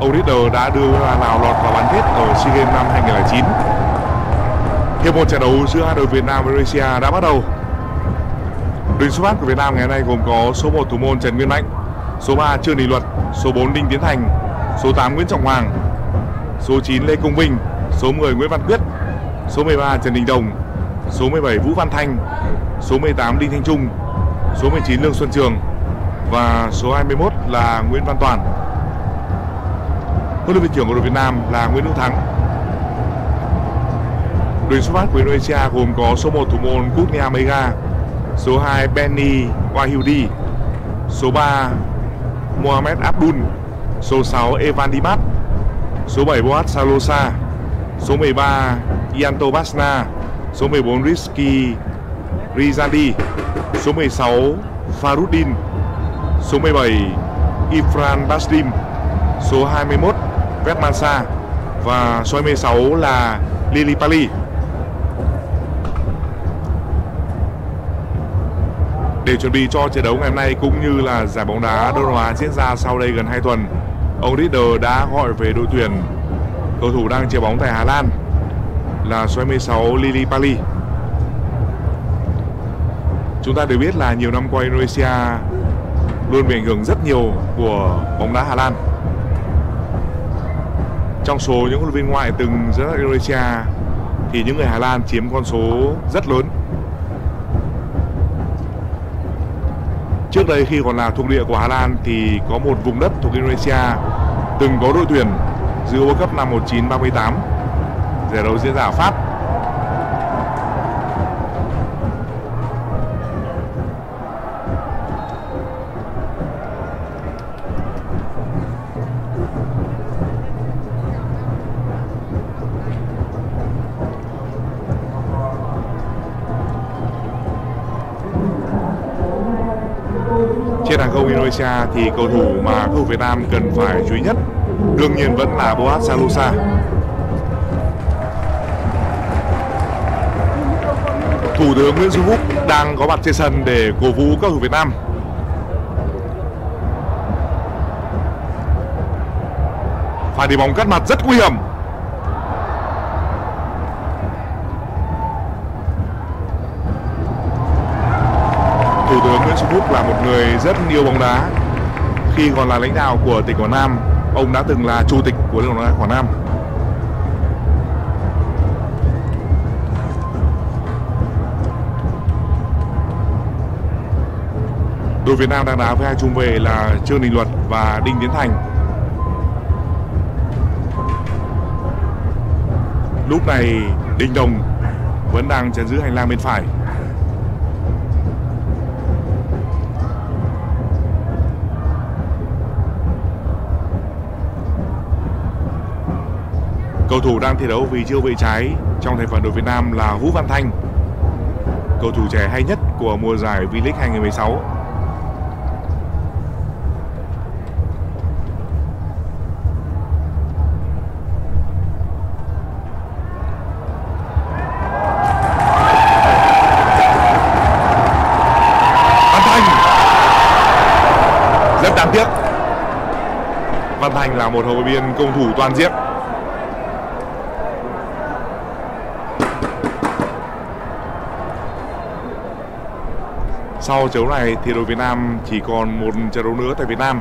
ông đã đưa Lào lọt vào bán kết ở SEA Games năm 2009. Hiệp một trận đấu giữa hai đội Việt Nam và Malaysia đã bắt đầu. Đội xuất phát của Việt Nam ngày hôm nay gồm có số 1 thủ môn Trần Nguyên Mạnh, số 3 Trương Đình Luật, số 4 Đinh Tiến Thành, số 8 Nguyễn Trọng Hoàng, số 9 Lê Công Vinh, số 10 Nguyễn Văn Quyết, số 13 Trần Đình Đồng, số 17 Vũ Văn Thanh, số 18 Đinh Thanh Trung, số 19 Lương Xuân Trường và số 21 là Nguyễn Văn Toàn. Huấn luyện viên trưởng của đội Việt Nam là Nguyễn Hữu Thắng. Đội xuất phát của Indonesia gồm có số 1 thủ môn Kurnia Mega, số 2 Benny Wahyudi, số 3 Mohamed Abdul, số 6 Evan Dimas, số 7 Boat Salosa, số 13 Yanto Basna, số 14 Rizky Rizali, số 16 Farudin, số 17 Ifran Basdim, số 21 Vetmansa và số 26 là Lili Pali. Để chuẩn bị cho trận đấu ngày hôm nay cũng như là giải bóng đá Đông Nam Á diễn ra sau đây gần 2 tuần, ông Ritter đã gọi về đội tuyển cầu thủ đang chơi bóng tại Hà Lan là số 26 Lili Pali. Chúng ta đều biết là nhiều năm qua Indonesia luôn bị ảnh hưởng rất nhiều của bóng đá Hà Lan. Trong số những huấn luyện viên ngoại từng dẫn dắt Indonesia, thì những người Hà Lan chiếm con số rất lớn. Trước đây khi còn là thuộc địa của Hà Lan thì có một vùng đất thuộc Indonesia từng có đội tuyển dự World Cup năm 1938 giải đấu diễn ra ở Pháp Malaysia thì cầu thủ mà cầu thủ Việt Nam cần phải chú ý nhất, đương nhiên vẫn là Boat Salusa Thủ tướng Nguyễn Xuân Phúc đang có mặt trên sân để cổ vũ các cầu thủ Việt Nam. Phải đi bóng cắt mặt rất nguy hiểm. Thủ Bút Phúc là một người rất yêu bóng đá. Khi còn là lãnh đạo của tỉnh Quảng Nam, ông đã từng là chủ tịch của Liên đoàn Quảng Nam. Đội Việt Nam đang đá với hai trung vệ là Trương Đình Luật và Đinh Tiến Thành. Lúc này, Đinh Đồng vẫn đang chấn giữ hành lang bên phải. Cầu thủ đang thi đấu vì chiêu vị trái trong thành phần đội Việt Nam là Vũ Văn Thanh, Cầu thủ trẻ hay nhất của mùa giải V-League 2016 Văn Thành Rất đáng tiếc. Văn Thành là một hậu vệ biên công thủ toàn diện. Sau trận đấu này thì đội Việt Nam chỉ còn một trận đấu nữa tại Việt Nam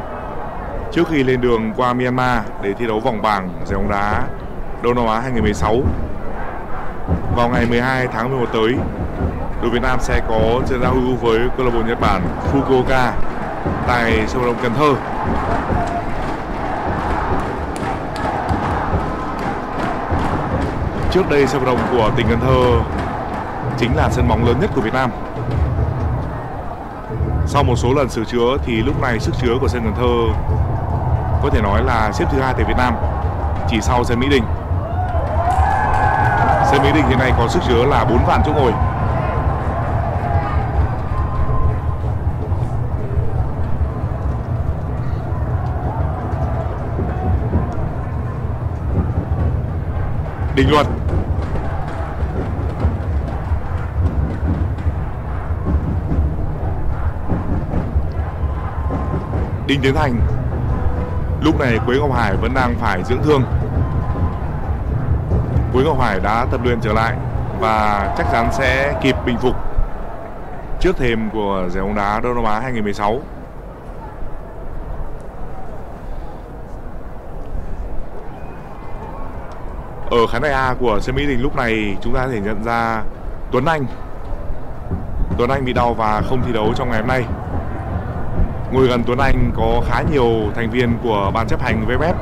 trước khi lên đường qua Myanmar để thi đấu vòng bảng giải bóng đá Đông Nam Á 2016. Vào ngày 12 tháng 11 tới, đội Việt Nam sẽ có trận giao hữu với câu lạc bộ Nhật Bản Fukuoka tại sân vận động Cần Thơ. Trước đây sân vận động của tỉnh Cần Thơ chính là sân bóng lớn nhất của Việt Nam. Sau một số lần sửa chữa thì lúc này sức chứa của sân Cần Thơ có thể nói là xếp thứ hai tại Việt Nam, chỉ sau sân Mỹ Đình. Sân Mỹ Đình hiện nay có sức chứa là 4 vạn chỗ ngồi. Đình Luật Tiến Thành Lúc này Quế Ngọc Hải vẫn đang phải dưỡng thương. Quế Ngọc Hải đã tập luyện trở lại Và chắc chắn sẽ kịp bình phục Trước thêm của giải bóng đá Đông Nam Á 2016 Ở khán đài A của sân Mỹ Đình lúc này chúng ta có thể nhận ra Tuấn Anh. Tuấn Anh bị đau và không thi đấu trong ngày hôm nay. Ngồi gần Tuấn Anh có khá nhiều thành viên của ban chấp hành VFF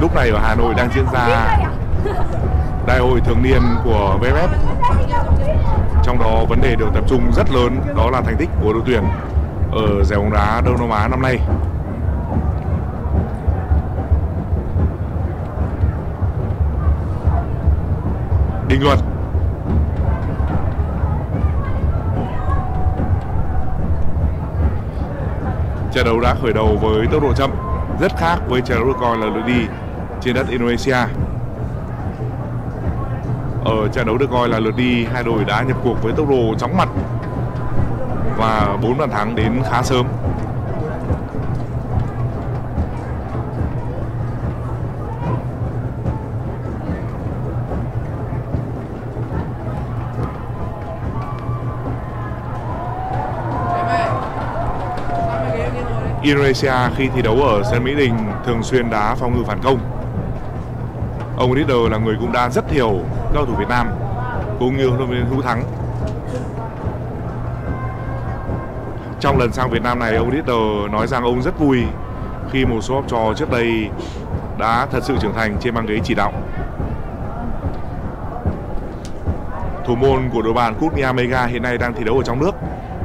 Lúc này ở Hà Nội đang diễn ra đại hội thường niên của VFF Trong đó vấn đề được tập trung rất lớn đó là thành tích của đội tuyển ở giải bóng đá Đông Nam Á năm nay. Đình luật Trận đấu đã khởi đầu với tốc độ chậm rất khác với trận đấu được coi là lượt đi trên đất Indonesia. Ở trận đấu được coi là lượt đi, hai đội đã nhập cuộc với tốc độ chóng mặt và bốn bàn thắng đến khá sớm. Indonesia khi thi đấu ở sân Mỹ Đình thường xuyên đá phòng ngự phản công. Ông Ritter là người cũng đã rất hiểu cầu thủ Việt Nam cũng như huấn luyện viên Hữu Thắng. Trong lần sang Việt Nam này, ông Ritter nói rằng ông rất vui khi một số học trò trước đây đã thật sự trưởng thành trên băng ghế chỉ đạo. Thủ môn của đội bạn Kurnia Mega hiện nay đang thi đấu ở trong nước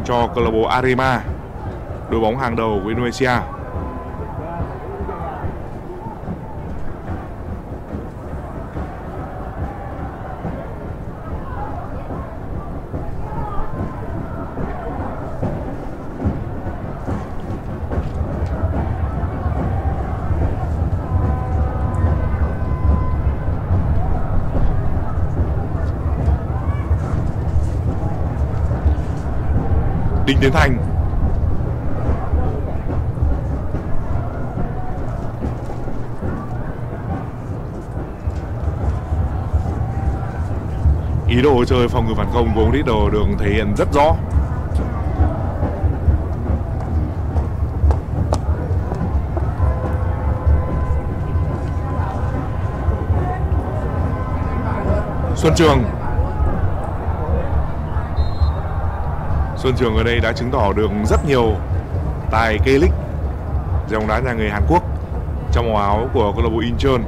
cho câu lạc bộ Arema đội bóng hàng đầu của Indonesia. Đinh Tiến Thành ý đồ chơi phòng ngự phản công của ông Riddle được thể hiện rất rõ. Xuân Trường. Xuân Trường ở đây đã chứng tỏ được rất nhiều tài kê lích dòng đá nhà người Hàn Quốc trong màu áo của câu lạc bộ Incheon.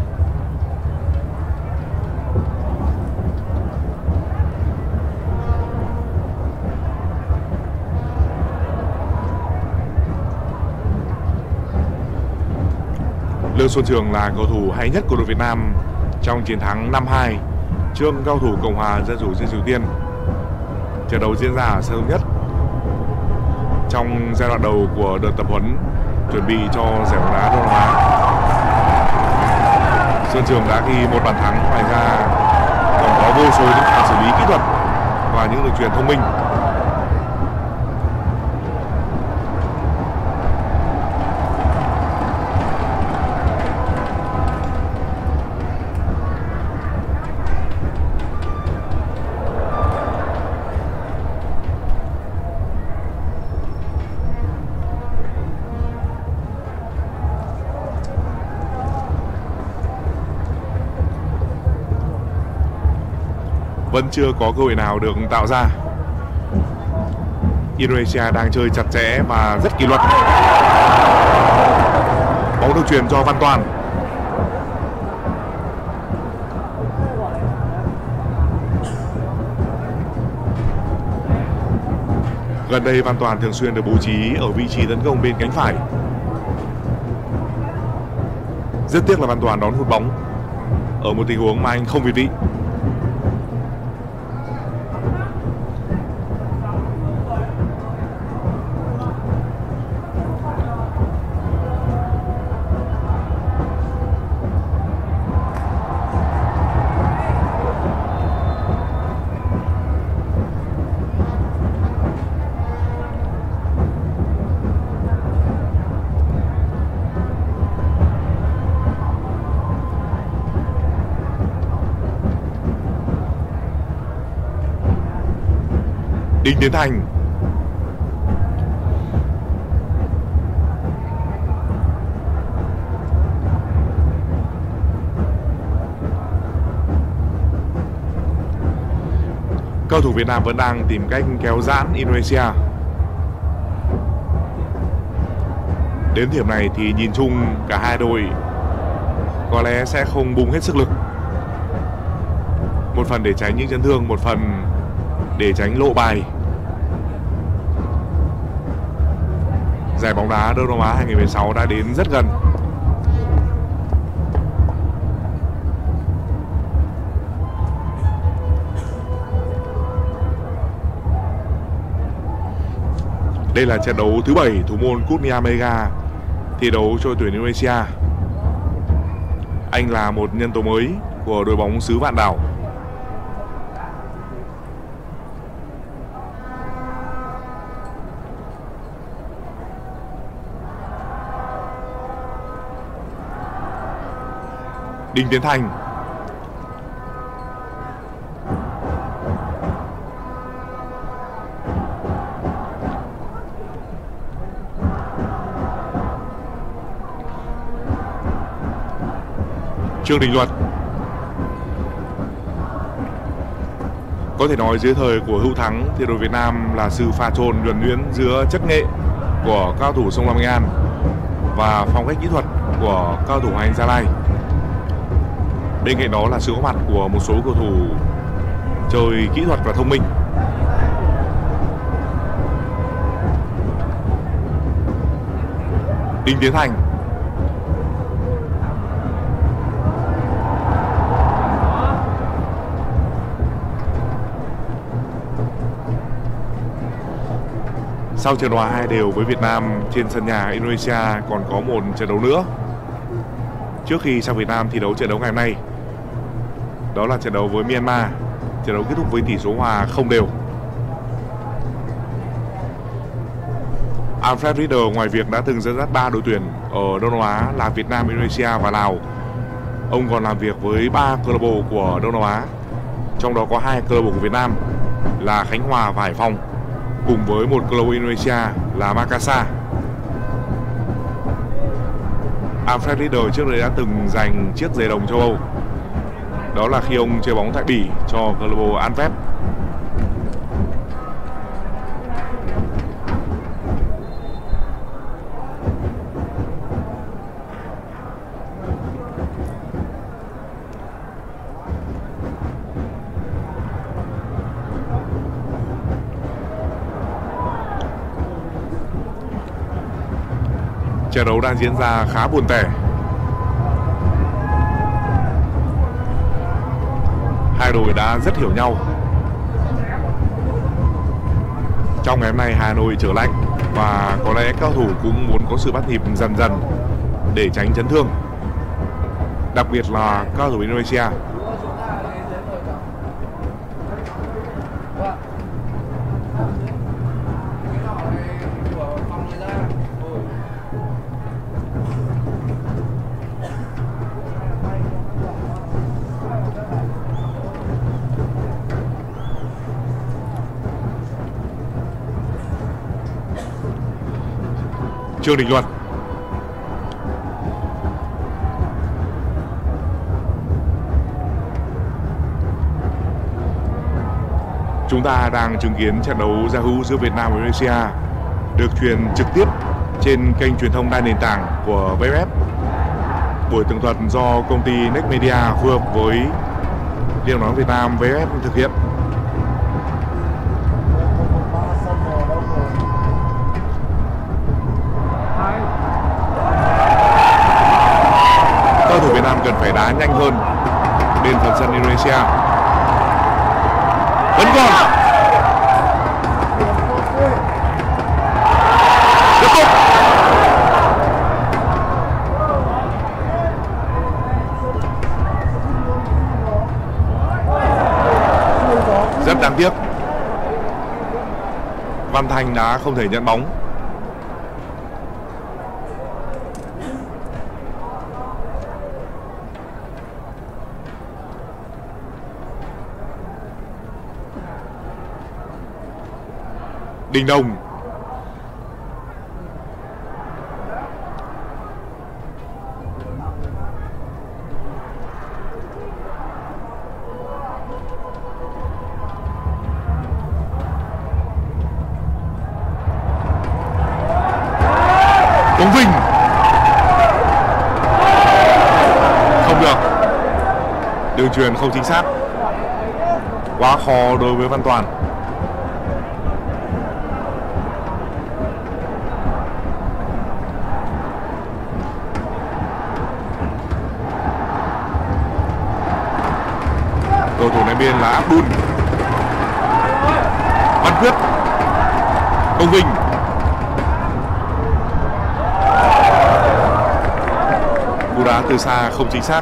Xuân Trường là cầu thủ hay nhất của đội Việt Nam trong chiến thắng 5-2 trước cao thủ Cộng hòa Dân chủ Dân Triều Tiên. Trận đấu diễn ra ở sân nhất trong giai đoạn đầu của đợt tập huấn chuẩn bị cho giải bóng đá Đông Nam Á. Xuân Trường đã ghi một bàn thắng, ngoài ra còn có vô số những pha xử lý kỹ thuật và những đường truyền thông minh chưa có cơ hội nào được tạo ra. Indonesia đang chơi chặt chẽ và rất kỷ luật. Bóng được truyền cho Văn Toàn. Gần đây Văn Toàn thường xuyên được bố trí ở vị trí tấn công bên cánh phải. Rất tiếc là Văn Toàn đón hụt bóng. Ở một tình huống mà anh không việt vị. Tiến hành. cầu thủ Việt Nam vẫn đang tìm cách kéo giãn Indonesia. Đến điểm này thì nhìn chung cả hai đội có lẽ sẽ không bung hết sức lực. Một phần để tránh những chấn thương, một phần để tránh lộ bài. Giải bóng đá Đông Nam Á 2016 đã đến rất gần Đây là trận đấu thứ bảy thủ môn Kurnia Mega thi đấu cho tuyển Indonesia. Anh là một nhân tố mới của đội bóng xứ Vạn Đảo. Kinh Tiến Thành Trương Đình Luật Có thể nói dưới thời của Hữu Thắng thì đội Việt Nam là sự pha trộn nhuần nhuyễn giữa chất nghệ của cao thủ sông Lam Nghệ An và phong cách kỹ thuật của cao thủ Hành Gia Lai. Bên cạnh đó là sự có mặt của một số cầu thủ chơi kỹ thuật và thông minh. Đinh Tiến Thành Sau trận hòa hai đều với Việt Nam trên sân nhà Indonesia còn có một trận đấu nữa. Trước khi sang Việt Nam thi đấu trận đấu ngày hôm nay, đó là trận đấu với Myanmar. Trận đấu kết thúc với tỷ số hòa không đều. Alfred Riedel ngoài việc đã từng dẫn dắt ba đội tuyển ở Đông Nam Á là Việt Nam, Indonesia và Lào, ông còn làm việc với ba câu lạc bộ của Đông Nam Á, trong đó có hai câu lạc bộ của Việt Nam là Khánh Hòa và Hải Phòng cùng với một câu lạc bộ Indonesia là Makassar. Alfred Riedel trước đây đã từng giành chiếc giày đồng châu Âu. Đó là khi ông chơi bóng tại Bỉ cho câu lạc bộ Antwerp. Trận đấu đang diễn ra khá buồn tẻ. Hai đội đã rất hiểu nhau. Trong ngày hôm nay, Hà Nội trở lạnh và có lẽ cao thủ cũng muốn có sự bắt nhịp dần dần để tránh chấn thương. Đặc biệt là cao thủ Indonesia Trương Đình Luân Chúng ta đang chứng kiến trận đấu giao hữu giữa Việt Nam và Malaysia được truyền trực tiếp trên kênh truyền thông đa nền tảng của VFF. Buổi tường thuật do công ty Next Media phù hợp với Liên đoàn Việt Nam VFF thực hiện. Việt Nam cần phải đá nhanh hơn bên phần sân Indonesia. Vẫn còn. Tiếp tục. Rất đáng tiếc. Văn Thành đã không thể nhận bóng. Đình Đồng. Công Vinh. Không được. Đường truyền không chính xác. Quá khó đối với Văn Toàn. Cầu thủ này biên là Abdul. Văn Quyết. Công Vinh. Cú đá từ xa không chính xác.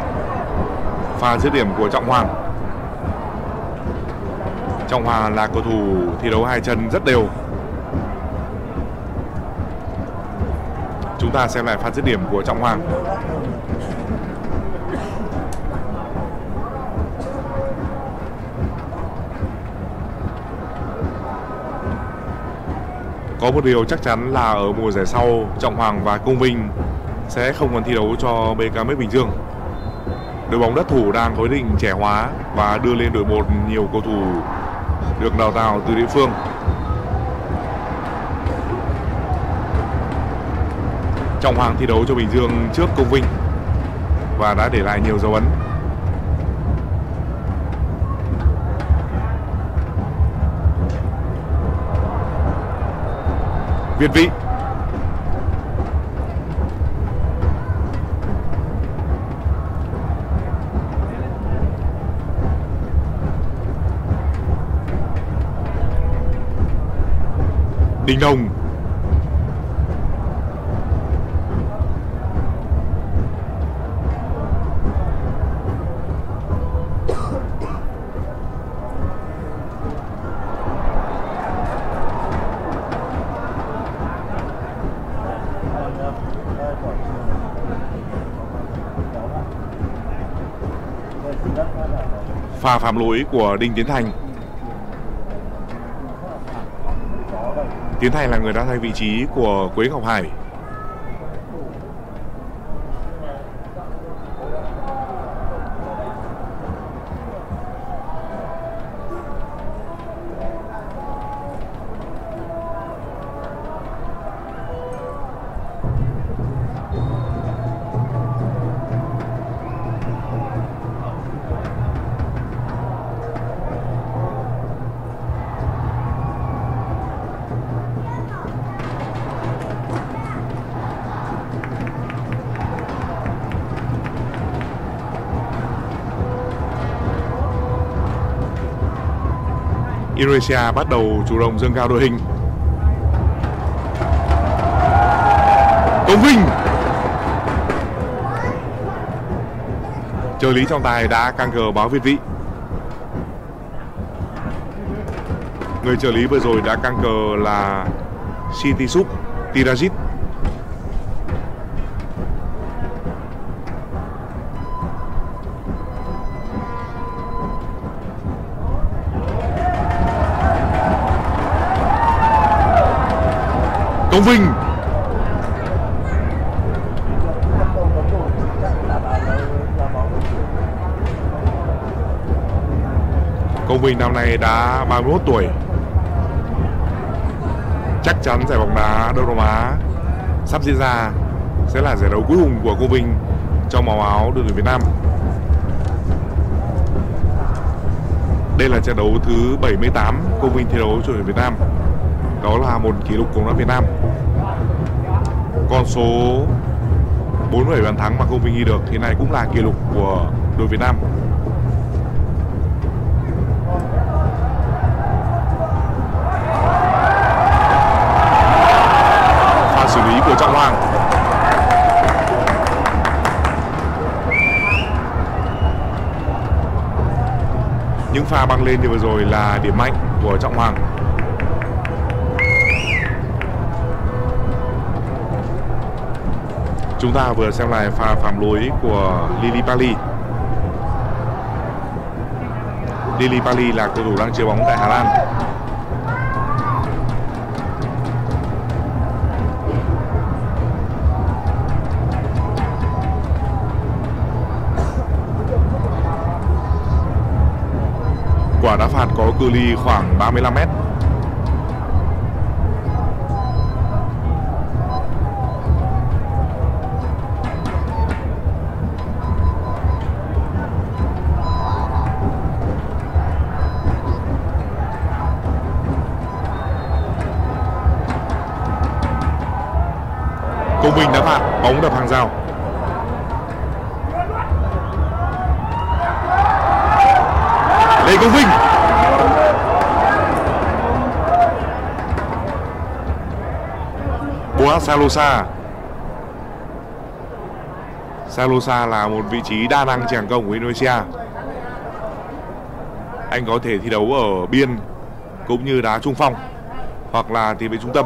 Pha dứt điểm của Trọng Hoàng. Trọng Hoàng là cầu thủ thi đấu hai chân rất đều. Chúng ta xem lại pha dứt điểm của Trọng Hoàng. Có một điều chắc chắn là ở mùa giải sau, Trọng Hoàng và Công Vinh sẽ không còn thi đấu cho BKM Bình Dương. Đội bóng đất thủ đang có ý định trẻ hóa và đưa lên đội một nhiều cầu thủ được đào tạo từ địa phương. Trọng Hoàng thi đấu cho Bình Dương trước Công Vinh và đã để lại nhiều dấu ấn. Việt Vị. Đình Đồng pha phạm lỗi của Đinh Tiến Thành. Tiến Thành là người đã thay vị trí của Quế Ngọc Hải. Indonesia bắt đầu chủ động dâng cao đội hình. Công Vinh! Trợ lý trọng tài đã căng cờ báo việt vị. Người trợ lý vừa rồi đã căng cờ là City Sup Tirajit. Công Vinh Công Vinh năm nay đã 31 tuổi Chắc chắn giải bóng đá Đông Nam Á sắp diễn ra sẽ là giải đấu cuối cùng của Công Vinh trong màu áo đội tuyển Việt Nam. Đây là trận đấu thứ 78 Công Vinh thi đấu cho tuyển Việt Nam. Đó là một kỷ lục của bóng đá Việt Nam con số 47 bàn thắng mà không Vinh ghi được thì này cũng là kỷ lục của đội Việt Nam. Pha xử lý của Trọng Hoàng. Những pha băng lên như vừa rồi là điểm mạnh của Trọng Hoàng. Chúng ta vừa xem lại pha phạm lỗi của Lily Bali. Lily Bali là cầu thủ đang chơi bóng tại Hà Lan. Quả đá phạt có cự ly khoảng 35 mét. Bóng đập hàng rào. Lê Công Vinh. Boa Salosa. Salosa là một vị trí đa năng tràng công của Indonesia. Anh có thể thi đấu ở biên cũng như đá trung phong hoặc là tiền vệ trung tâm.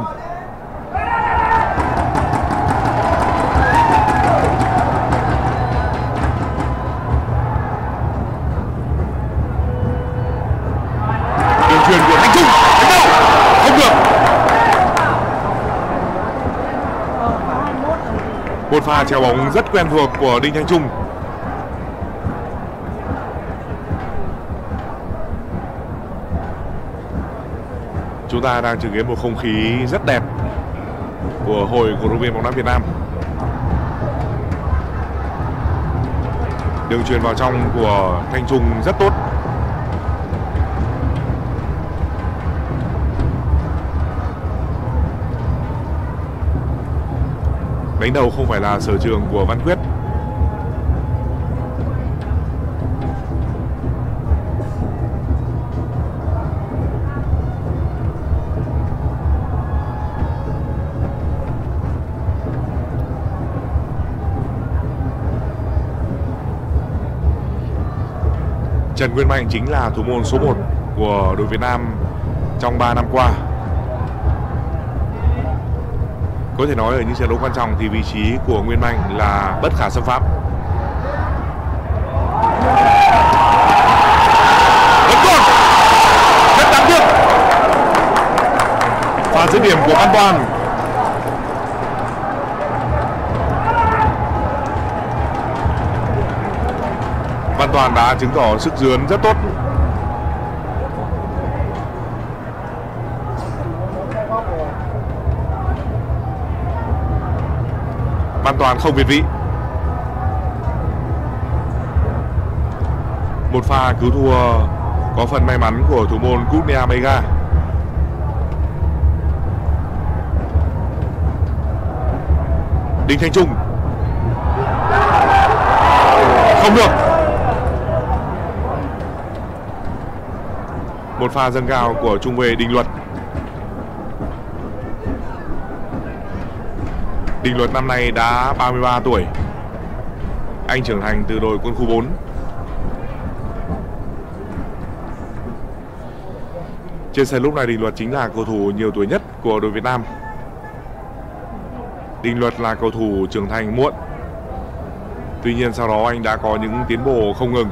Pha chèo bóng rất quen thuộc của Đinh Thanh Trung. Chúng ta đang chứng kiến một không khí rất đẹp của hội cổ động viên bóng đá Việt Nam. Đường truyền vào trong của Thanh Trung rất tốt. Đánh đầu không phải là sở trường của Văn Quyết. Trần Nguyên Mạnh chính là thủ môn số 1 của đội Việt Nam trong 3 năm qua có thể nói ở những trận đấu quan trọng thì vị trí của Nguyên Mạnh là bất khả xâm phạm. Rất đáng tiếc. Pha dứt điểm của Văn Toàn. Văn Toàn đã chứng tỏ sức dướn rất tốt Văn Toàn không việt vị Một pha cứu thua có phần may mắn của thủ môn Kutnia Mega. Đinh Thanh Trung. Không được. Một pha dâng cao của trung vệ Đình Luật. Đình Luật năm nay đã 33 tuổi. Anh trưởng thành từ đội quân khu 4 Trên sân lúc này Đình Luật chính là cầu thủ nhiều tuổi nhất của đội Việt Nam. Đình Luật là cầu thủ trưởng thành muộn. Tuy nhiên sau đó anh đã có những tiến bộ không ngừng.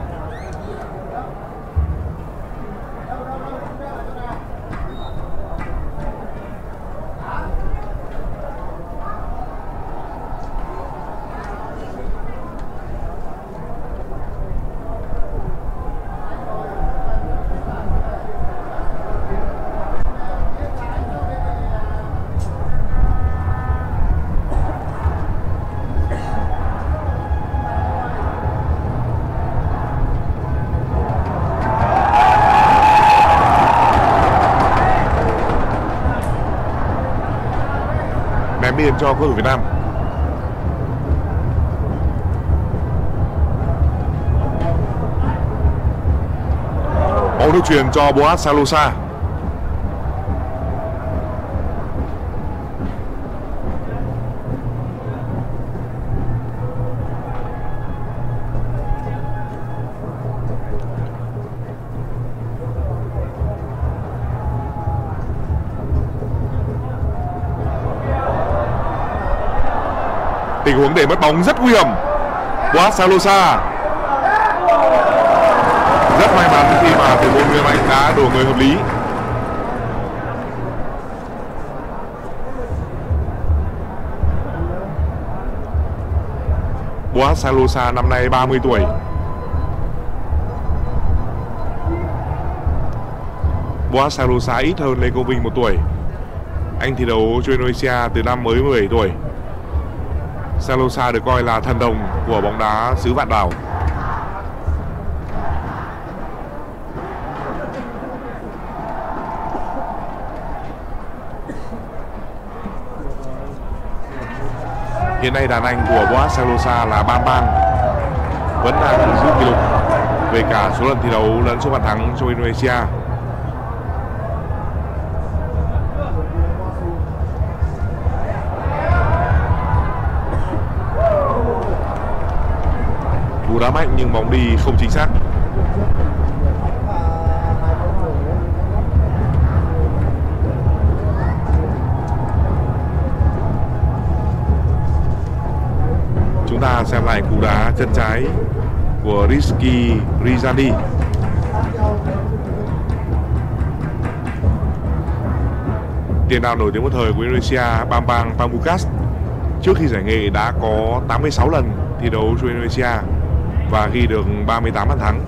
Cho cầu thủ Việt Nam. Bóng được truyền cho Boat Salosa. Huống để mất bóng rất nguy hiểm Boas Salosa rất may mắn khi mà thủ môn Nguyễn Mạnh đã đổ người hợp lý Boas Salosa năm nay 30 tuổi Boas Salosa ít hơn Lê Công Vinh một tuổi. Anh thi đấu cho Indonesia từ năm mới 17 tuổi. Salosa được coi là thần đồng của bóng đá xứ vạn đảo. Hiện nay đàn anh của Boas Salosa là Bam Bang vẫn đang giữ kỷ lục về cả số lần thi đấu lẫn số bàn thắng cho Indonesia. Mạnh nhưng bóng đi không chính xác. Chúng ta xem lại cú đá chân trái của Rizky Rizani tiền đạo nổi tiếng một thời của Indonesia Bambang Pamukas, trước khi giải nghệ đã có 86 lần thi đấu cho Indonesia và ghi được 38 bàn thắng.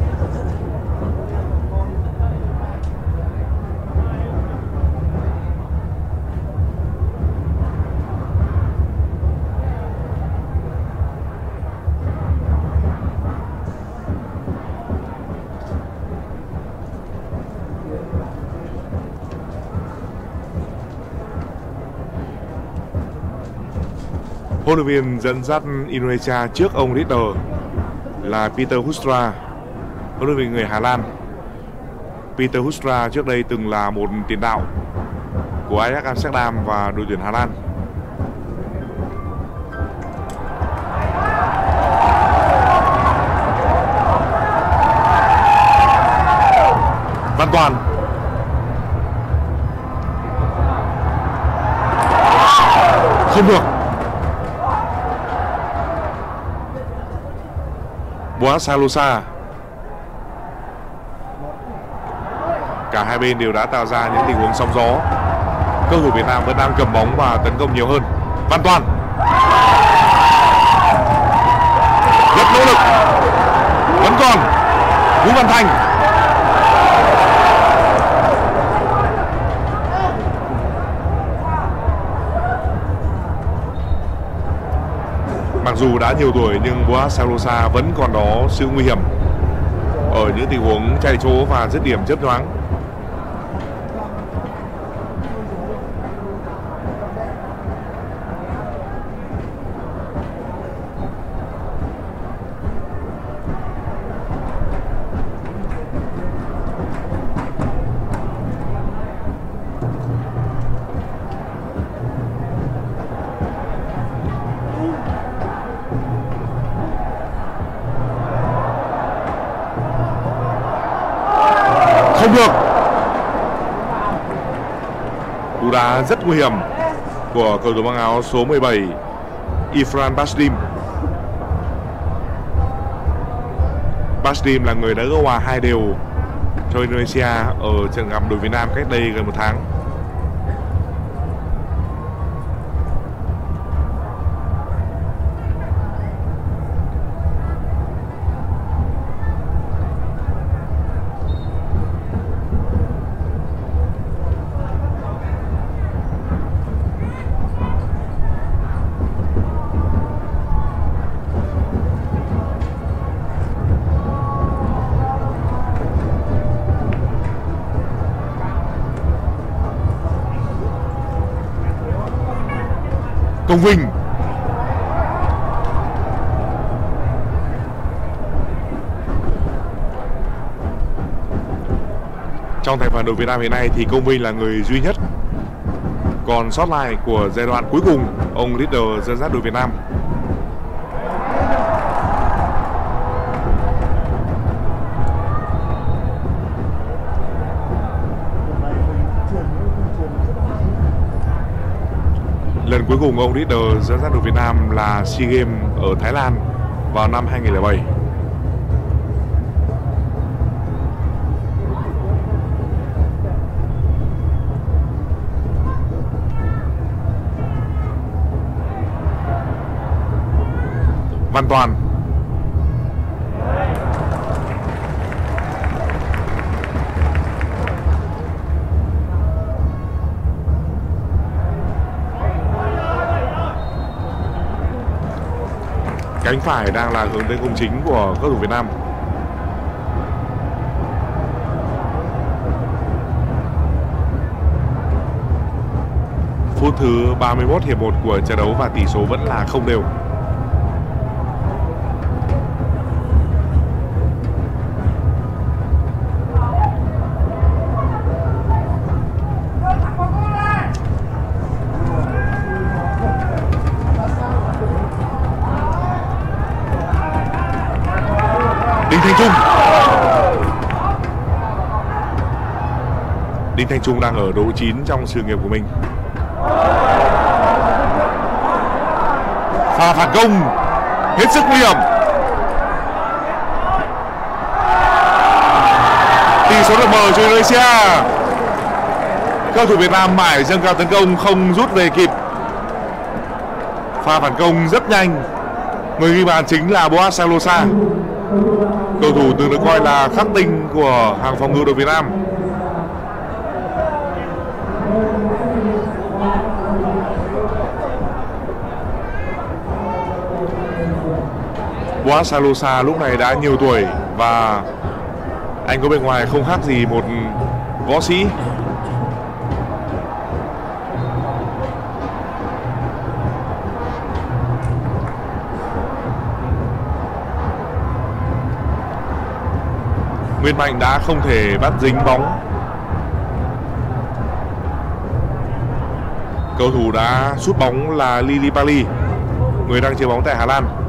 Huấn luyện viên dẫn dắt Indonesia trước ông Ritter là Peter Hustra, huấn luyện viên người Hà Lan. Peter Hustra trước đây từng là một tiền đạo của Ajax Amsterdam và đội tuyển Hà Lan. Văn Toàn không được Quá Salosa Cả hai bên đều đã tạo ra những tình huống sóng gió. Cơ thủ Việt Nam vẫn đang cầm bóng và tấn công nhiều hơn. Văn Toàn. Rất nỗ lực. Vẫn còn. Vũ Văn Thành. Dù đã nhiều tuổi, nhưng Boas Salosa vẫn còn đó sự nguy hiểm ở những tình huống chạy chỗ và dứt điểm chớp nhoáng. Rất nguy hiểm của cầu thủ mang áo số 17 Ifran Basdim Basdim là người đã gỡ hòa hai đều cho Indonesia ở trận gặp đội Việt Nam cách đây gần một tháng. Công Vinh. Trong thành phần đội Việt Nam hiện nay thì Công Vinh là người duy nhất còn sót lại của giai đoạn cuối cùng, ông leader dẫn dắt đội Việt Nam. Cùng ông leader dẫn dắt đội Việt Nam là SEA Games ở Thái Lan vào năm 2007. Văn Toàn cánh phải đang là hướng tới công chính của các thủ Việt Nam. Phút thứ 31 hiệp 1 của trận đấu và tỷ số vẫn là không đều. Thanh Trung đang ở độ 9 trong sự nghiệp của mình. Pha phản công. Hết sức nguy hiểm. Tỷ số được mở cho Indonesia. Cầu thủ Việt Nam mãi dâng cao tấn công, không rút về kịp. Pha phản công rất nhanh. Người ghi bàn chính là Boas Salosa. Cầu thủ từng được coi là khắc tinh của hàng phòng ngự đội Việt Nam. Boas Salosa lúc này đã nhiều tuổi và anh có bên ngoài không khác gì một võ sĩ. Nguyên Mạnh đã không thể bắt dính bóng. Cầu thủ đã sút bóng là Lili Bali Người đang chơi bóng tại Hà Lan.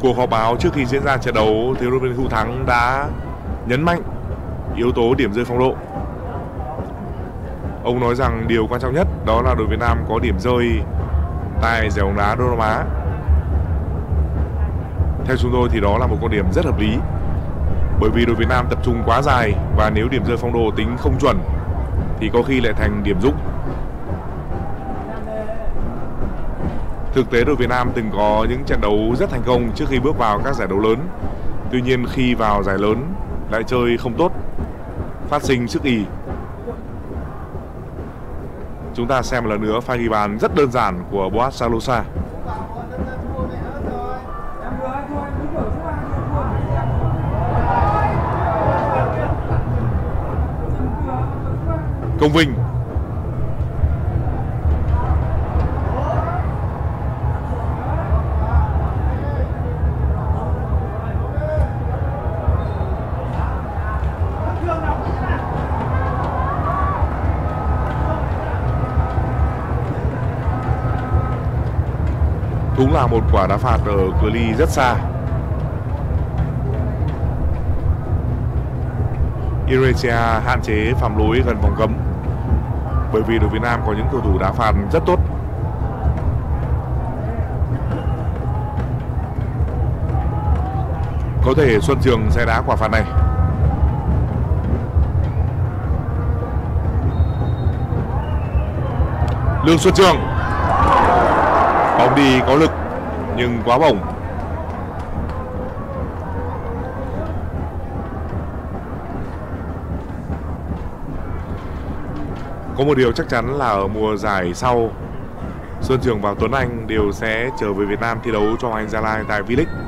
Cuộc họp báo trước khi diễn ra trận đấu thì Ruben Hữu Thắng đã nhấn mạnh yếu tố điểm rơi phong độ. Ông nói rằng điều quan trọng nhất đó là đội Việt Nam có điểm rơi tại giải bóng đá Đông Nam Á. Theo chúng tôi thì đó là một con điểm rất hợp lý. Bởi vì đội Việt Nam tập trung quá dài và nếu điểm rơi phong độ tính không chuẩn thì có khi lại thành điểm rụng Thực tế đội Việt Nam từng có những trận đấu rất thành công trước khi bước vào các giải đấu lớn. Tuy nhiên khi vào giải lớn lại chơi không tốt, phát sinh sức ì. Chúng ta xem một lần nữa pha ghi bàn rất đơn giản của Boat Salosa. Công Vinh cũng là một quả đá phạt ở cự ly rất xa. Indonesia hạn chế phạm lỗi gần vòng cấm, bởi vì đội Việt Nam có những cầu thủ đá phạt rất tốt. Có thể Xuân Trường sẽ đá quả phạt này. Lương Xuân Trường bóng đi, có lực, nhưng quá bổng. Có một điều chắc chắn là ở mùa giải sau, Xuân Trường và Tuấn Anh đều sẽ trở về Việt Nam thi đấu cho Anh Gia Lai tại V-League.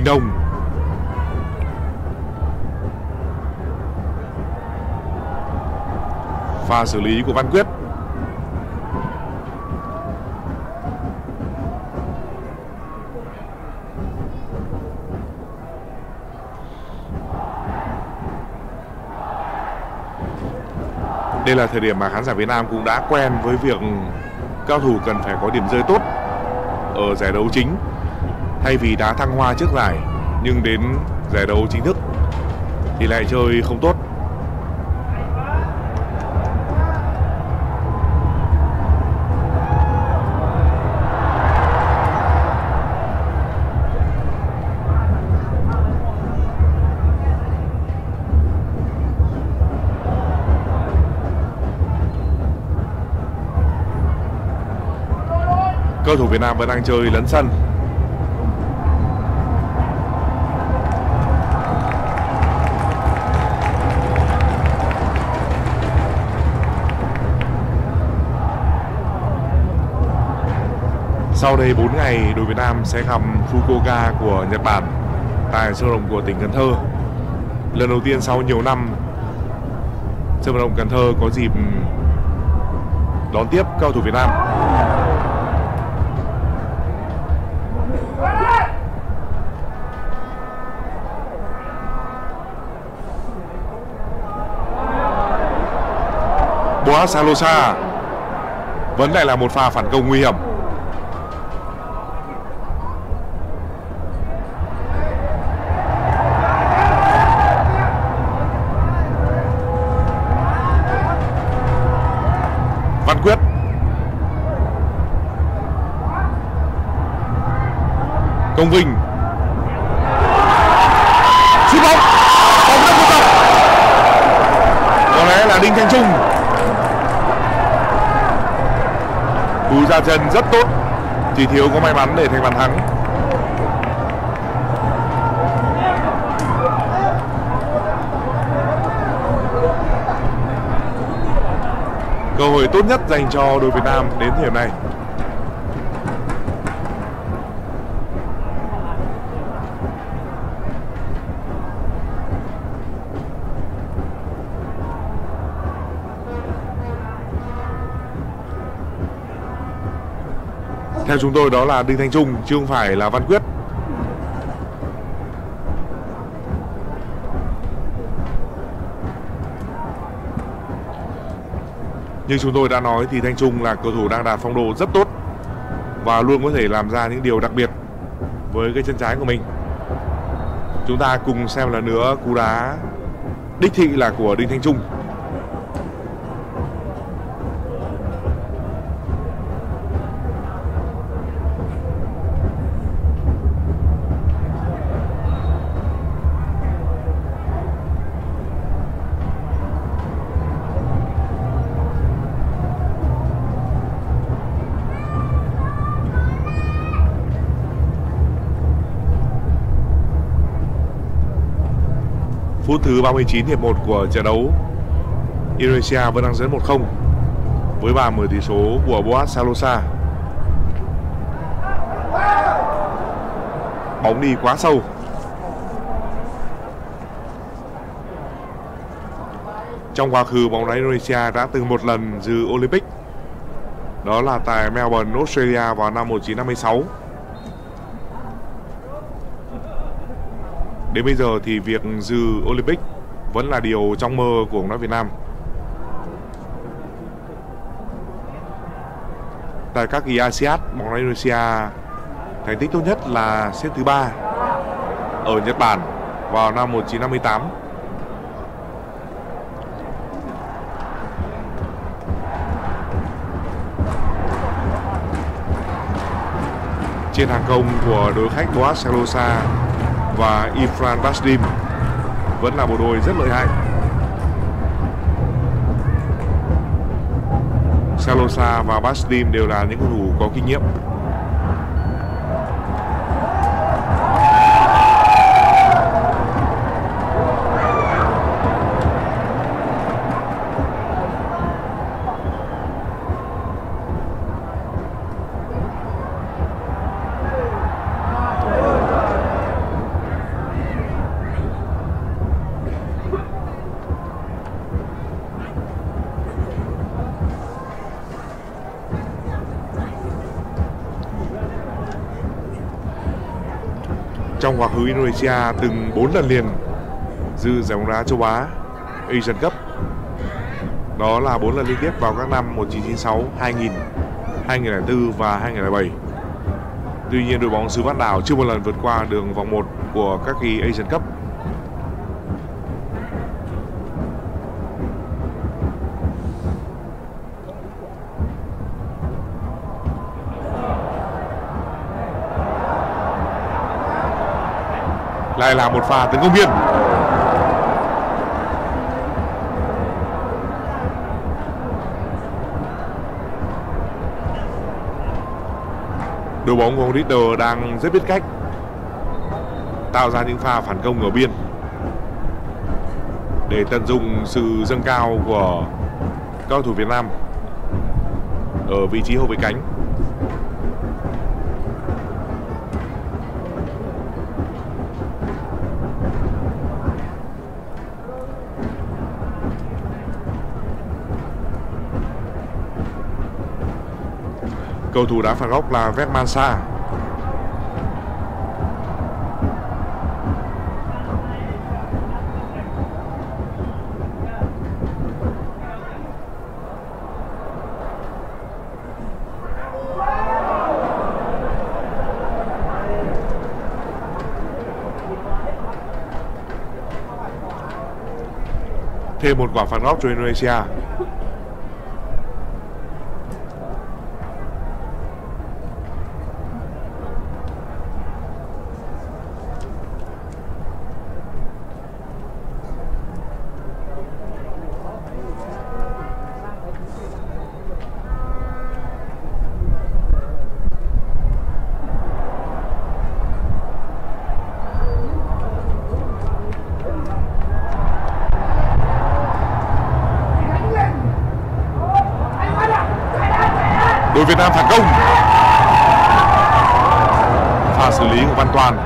nghìn đồng Pha xử lý của Văn Quyết. Đây là thời điểm mà khán giả Việt Nam cũng đã quen với việc cao thủ cần phải có điểm rơi tốt ở giải đấu chính thay vì đá thăng hoa trước giải, nhưng đến giải đấu chính thức, thì lại chơi không tốt. Cầu thủ Việt Nam vẫn đang chơi lấn sân. Sau đây 4 ngày, đội Việt Nam sẽ gặp Fukuoka của Nhật Bản tại sân vận động của tỉnh Cần Thơ. Lần đầu tiên sau nhiều năm, sân vận động Cần Thơ có dịp đón tiếp cầu thủ Việt Nam. Boa Salosa vẫn lại là một pha phản công nguy hiểm Công Vinh. Sút bóng. Bóng đã vô tầm có lẽ là Đinh Thanh Trung. Cú ra chân rất tốt. Chỉ thiếu có may mắn để thành bàn thắng. Cơ hội tốt nhất dành cho đội Việt Nam đến thời điểm này. Theo chúng tôi đó là Đinh Thanh Trung, chứ không phải là Văn Quyết. Như chúng tôi đã nói thì Thanh Trung là cầu thủ đang đạt phong độ rất tốt và luôn có thể làm ra những điều đặc biệt với cái chân trái của mình. Chúng ta cùng xem là nữa cú đá đích thị là của Đinh Thanh Trung. 39 hiệp 1 của trận đấu Indonesia vẫn đang dẫn 1-0 với bàn mở tỷ số của Boas Salosa. Bóng đi quá sâu. Trong quá khứ bóng đá Indonesia đã từng một lần dự Olympic. Đó là tại Melbourne, Australia vào năm 1956. Đến bây giờ thì việc dự Olympic vẫn là điều trong mơ của bóng đá Việt Nam. Tại các kỳ ASEAN, bóng đá Indonesia thành tích tốt nhất là xếp thứ ba ở Nhật Bản vào năm 1958. Trên hàng công của đối khách Boas Salosa và Ifran Basdim vẫn là một đôi rất lợi hại. Salosa và Basdim đều là những cầu thủ có kinh nghiệm trong quá khứ Indonesia từng 4 lần liền dự giải bóng đá châu Á Asian Cup Đó là 4 lần liên tiếp vào các năm 1996, 2000, 2004 và 2007. Tuy nhiên đội bóng xứ Vạn Đảo chưa một lần vượt qua đường vòng 1 của các kỳ Asian Cup. Lại là một pha tấn công biên đội bóng của ông Ritter đang rất biết cách tạo ra những pha phản công ở biên. Để tận dụng sự dâng cao của cầu thủ Việt Nam ở vị trí hậu vệ cánh. Cầu thủ đá phạt góc là Vetmansa thêm một quả phạt góc cho Indonesia. Việt Nam phản công pha xử lý của Văn Toàn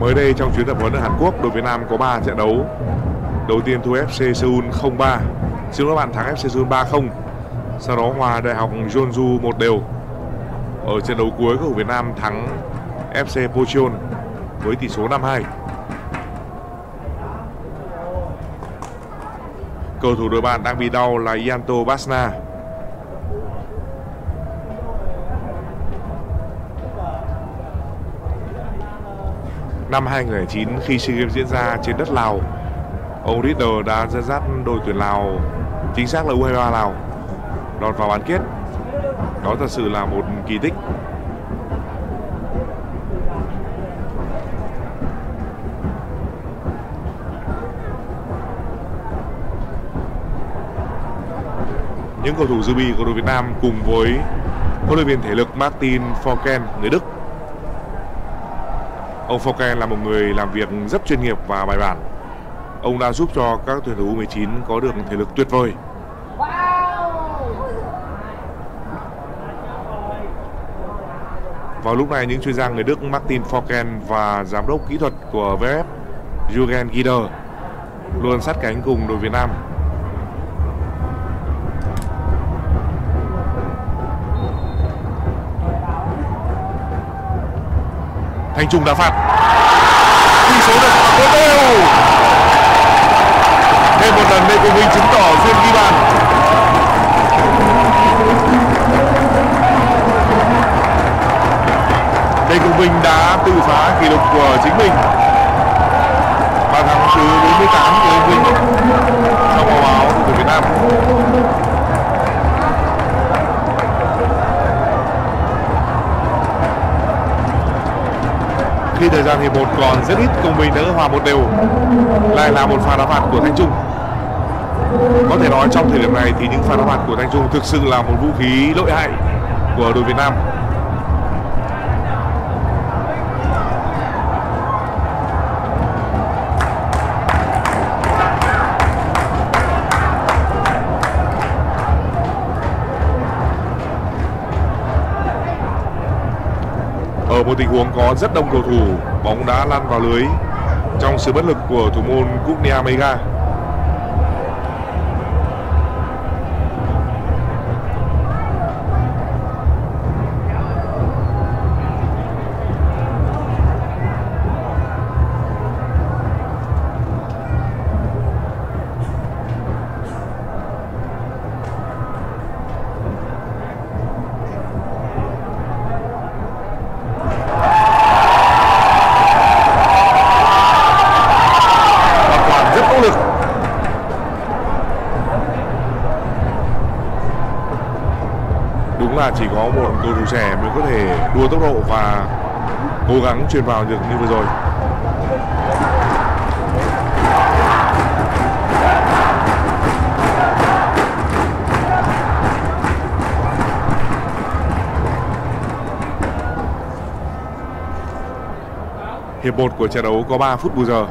Mới đây trong chuyến tập huấn ở Hàn Quốc, đội Việt Nam có 3 trận đấu. Đầu tiên thua FC Seoul 0-3, xin lỗi bạn thắng FC Seoul 3-0. Sau đó hòa Đại học Jeonju một đều ở trận đấu cuối của Việt Nam thắng FC Pocheon với tỷ số 5-2. Cầu thủ đội bạn đang bị đau là Yanto Basna. Năm 2009 khi SEA Games diễn ra trên đất Lào, ông Ritter đã dẫn dắt đội tuyển Lào, chính xác là U23 Lào, lọt vào bán kết đó thật sự là một kỳ tích những cầu thủ dư bi của đội Việt Nam cùng với huấn luyện viên thể lực Martin Forken người Đức. Ông Forken là một người làm việc rất chuyên nghiệp và bài bản. Ông đã giúp cho các tuyển thủ U19 có được thể lực tuyệt vời. Vào lúc này, những chuyên gia người Đức Martin Forken và giám đốc kỹ thuật của VF Jürgen Gieder luôn sát cánh cùng đội Việt Nam. Thành Trung đã phạt. Tỷ số được một đều. Thêm một lần Lê Công Minh chứng tỏ duyên ghi bàn. Vinh đã tự phá kỷ lục của chính mình. Bàn thắng thứ 48 của Lê Vinh trong màu áo của Việt Nam. Khi thời gian hiệp một còn rất ít công bình đã hòa một đều, lại là một pha đá phạt của thanh trung. Có thể nói trong thời điểm này thì những pha đá phạt của thanh trung thực sự là một vũ khí lợi hại của đội việt nam. Một tình huống có rất đông cầu thủ, bóng đá lăn vào lưới. Trong sự bất lực của thủ môn Cugnia Mega là chỉ có một cầu thủ trẻ mới có thể đua tốc độ và cố gắng truyền vào được như vừa rồi Hiệp 1 của trận đấu có 3 phút bù giờ.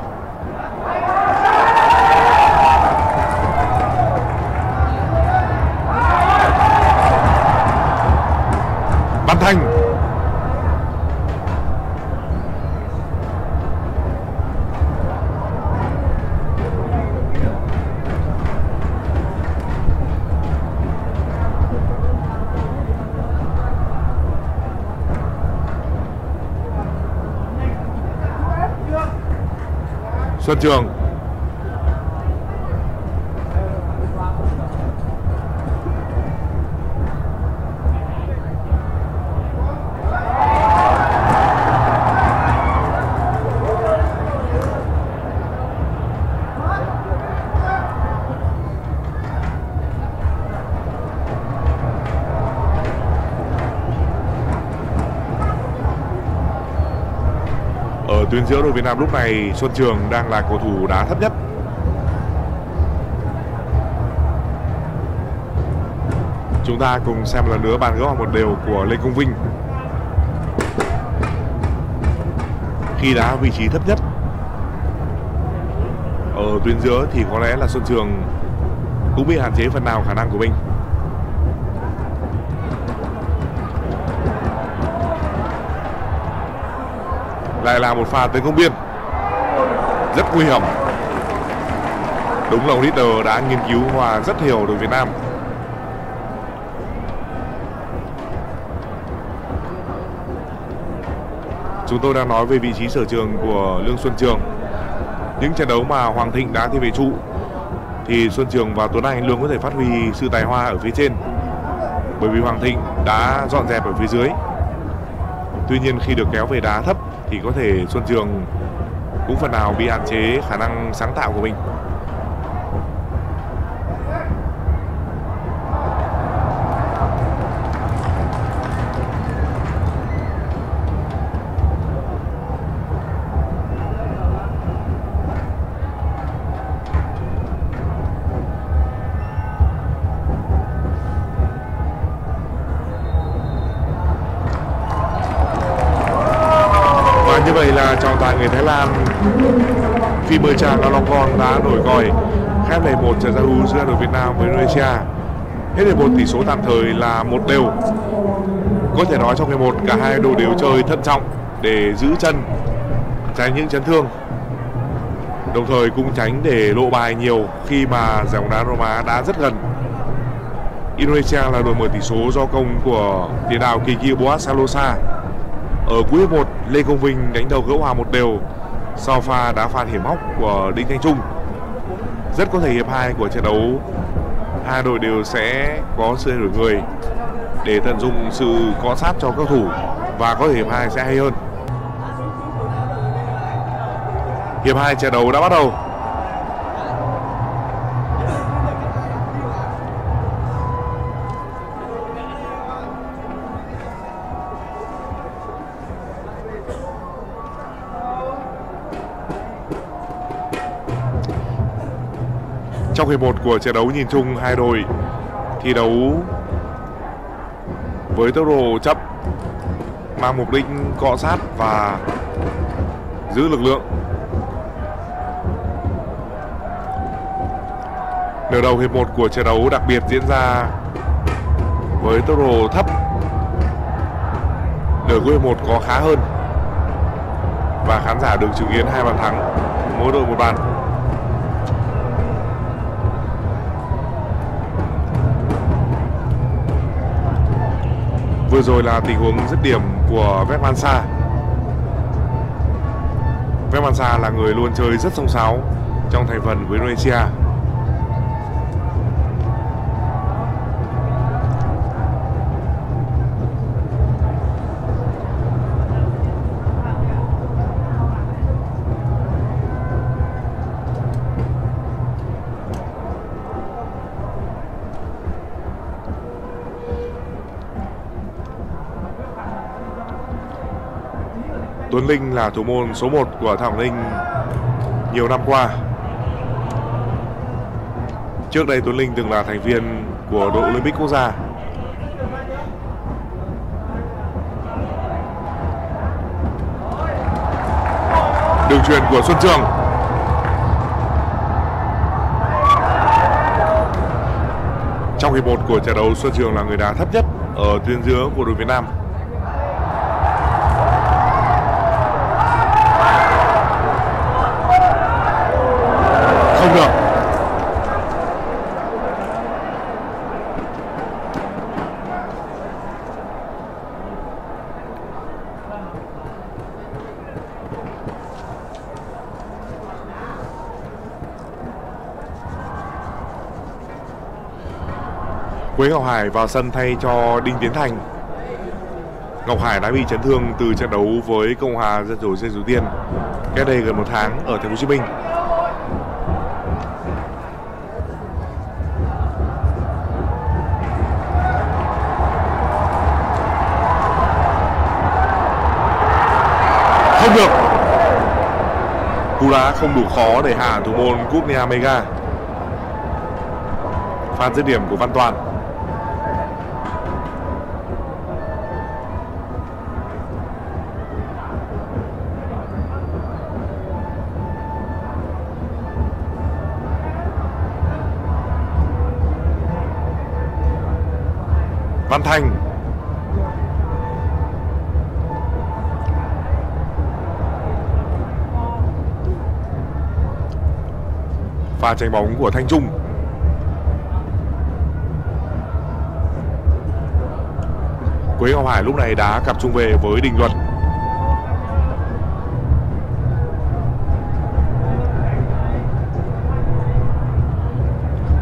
Xuân tuyến giữa đội Việt Nam lúc này Xuân Trường đang là cầu thủ đá thấp nhất. Chúng ta cùng xem lần nữa bàn gỡ một đều của Lê Công Vinh. Khi đá vị trí thấp nhất. Ở tuyến giữa thì có lẽ là Xuân Trường cũng bị hạn chế phần nào khả năng của mình. Lại là một pha tấn công biên. Rất nguy hiểm. Đúng là leader đã nghiên cứu và rất hiểu đội Việt Nam. Chúng tôi đang nói về vị trí sở trường của Lương Xuân Trường. Những trận đấu mà Hoàng Thịnh đã thi về trụ, thì Xuân Trường và Tuấn Anh luôn có thể phát huy sự tài hoa ở phía trên. Bởi vì Hoàng Thịnh đã dọn dẹp ở phía dưới. Tuy nhiên khi được kéo về đá thấp thì có thể Xuân Trường cũng phần nào bị hạn chế khả năng sáng tạo của mình. Fimercha Lalongkorn đã nổi còi khép lại một trận giao hữu giữa đội Việt Nam với Indonesia. Hết hiệp một tỷ số tạm thời là một đều. Có thể nói trong hiệp một cả hai đội đều chơi thận trọng để giữ chân tránh những chấn thương. Đồng thời cũng tránh để lộ bài nhiều khi mà giải bóng đá Roma đã rất gần. Indonesia là đội mở tỷ số do công của tiền đạo Kiki Boas Salosa ở cuối hiệp 1, Lê Công Vinh đánh đầu gỡ hòa một đều sau pha đá phạt hiểm hóc của Đinh Thanh Trung. Rất có thể hiệp 2 của trận đấu, hai đội đều sẽ có sự đổi người để tận dụng sự có sát cho các thủ và có thể hiệp 2 sẽ hay hơn. Hiệp 2 trận đấu đã bắt đầu. Trong hiệp 1 của trận đấu nhìn chung hai đội thi đấu với tốc độ chậm, mang mục đích cọ sát và giữ lực lượng. Nửa đầu hiệp 1 của trận đấu đặc biệt diễn ra với tốc độ thấp. Nửa cuối hiệp 1 có khá hơn và khán giả được chứng kiến hai bàn thắng, mỗi đội một bàn. Vừa rồi là tình huống dứt điểm của Vetmansa. Vetmansa là người luôn chơi rất song sáo trong thành phần với Indonesia. Là thủ môn số 1 của Thảo Linh nhiều năm qua. Trước đây Tuấn Linh từng là thành viên của đội Olympic quốc gia. Đường truyền của Xuân Trường. Trong hiệp 1 của trận đấu, Xuân Trường là người đá thấp nhất ở tuyến giữa của đội Việt Nam. Được. Quế Ngọc Hải vào sân thay cho Đinh Tiến Thành. Ngọc Hải đã bị chấn thương từ trận đấu với Cộng hòa Dân chủ Dân Chủ Tiên, cách đây gần một tháng ở Thành phố Hồ Chí Minh. Cú đá không đủ khó để hạ thủ môn Cúp Nia Mega. Phan dứt điểm của Văn Toàn. Văn Thành pha tranh bóng của Thanh Trung. Quế Ngọc Hải lúc này đá cặp trung về với Đình Luật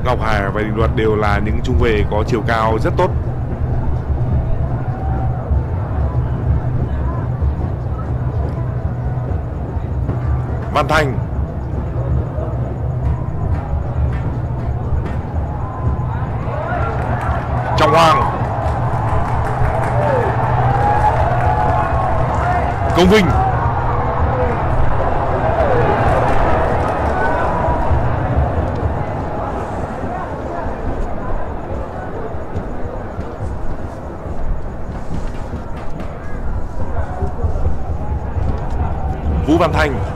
Ngọc Hải và Đình Luật đều là những trung vệ có chiều cao rất tốt. Văn Thành Công Vinh. Vũ Văn Thành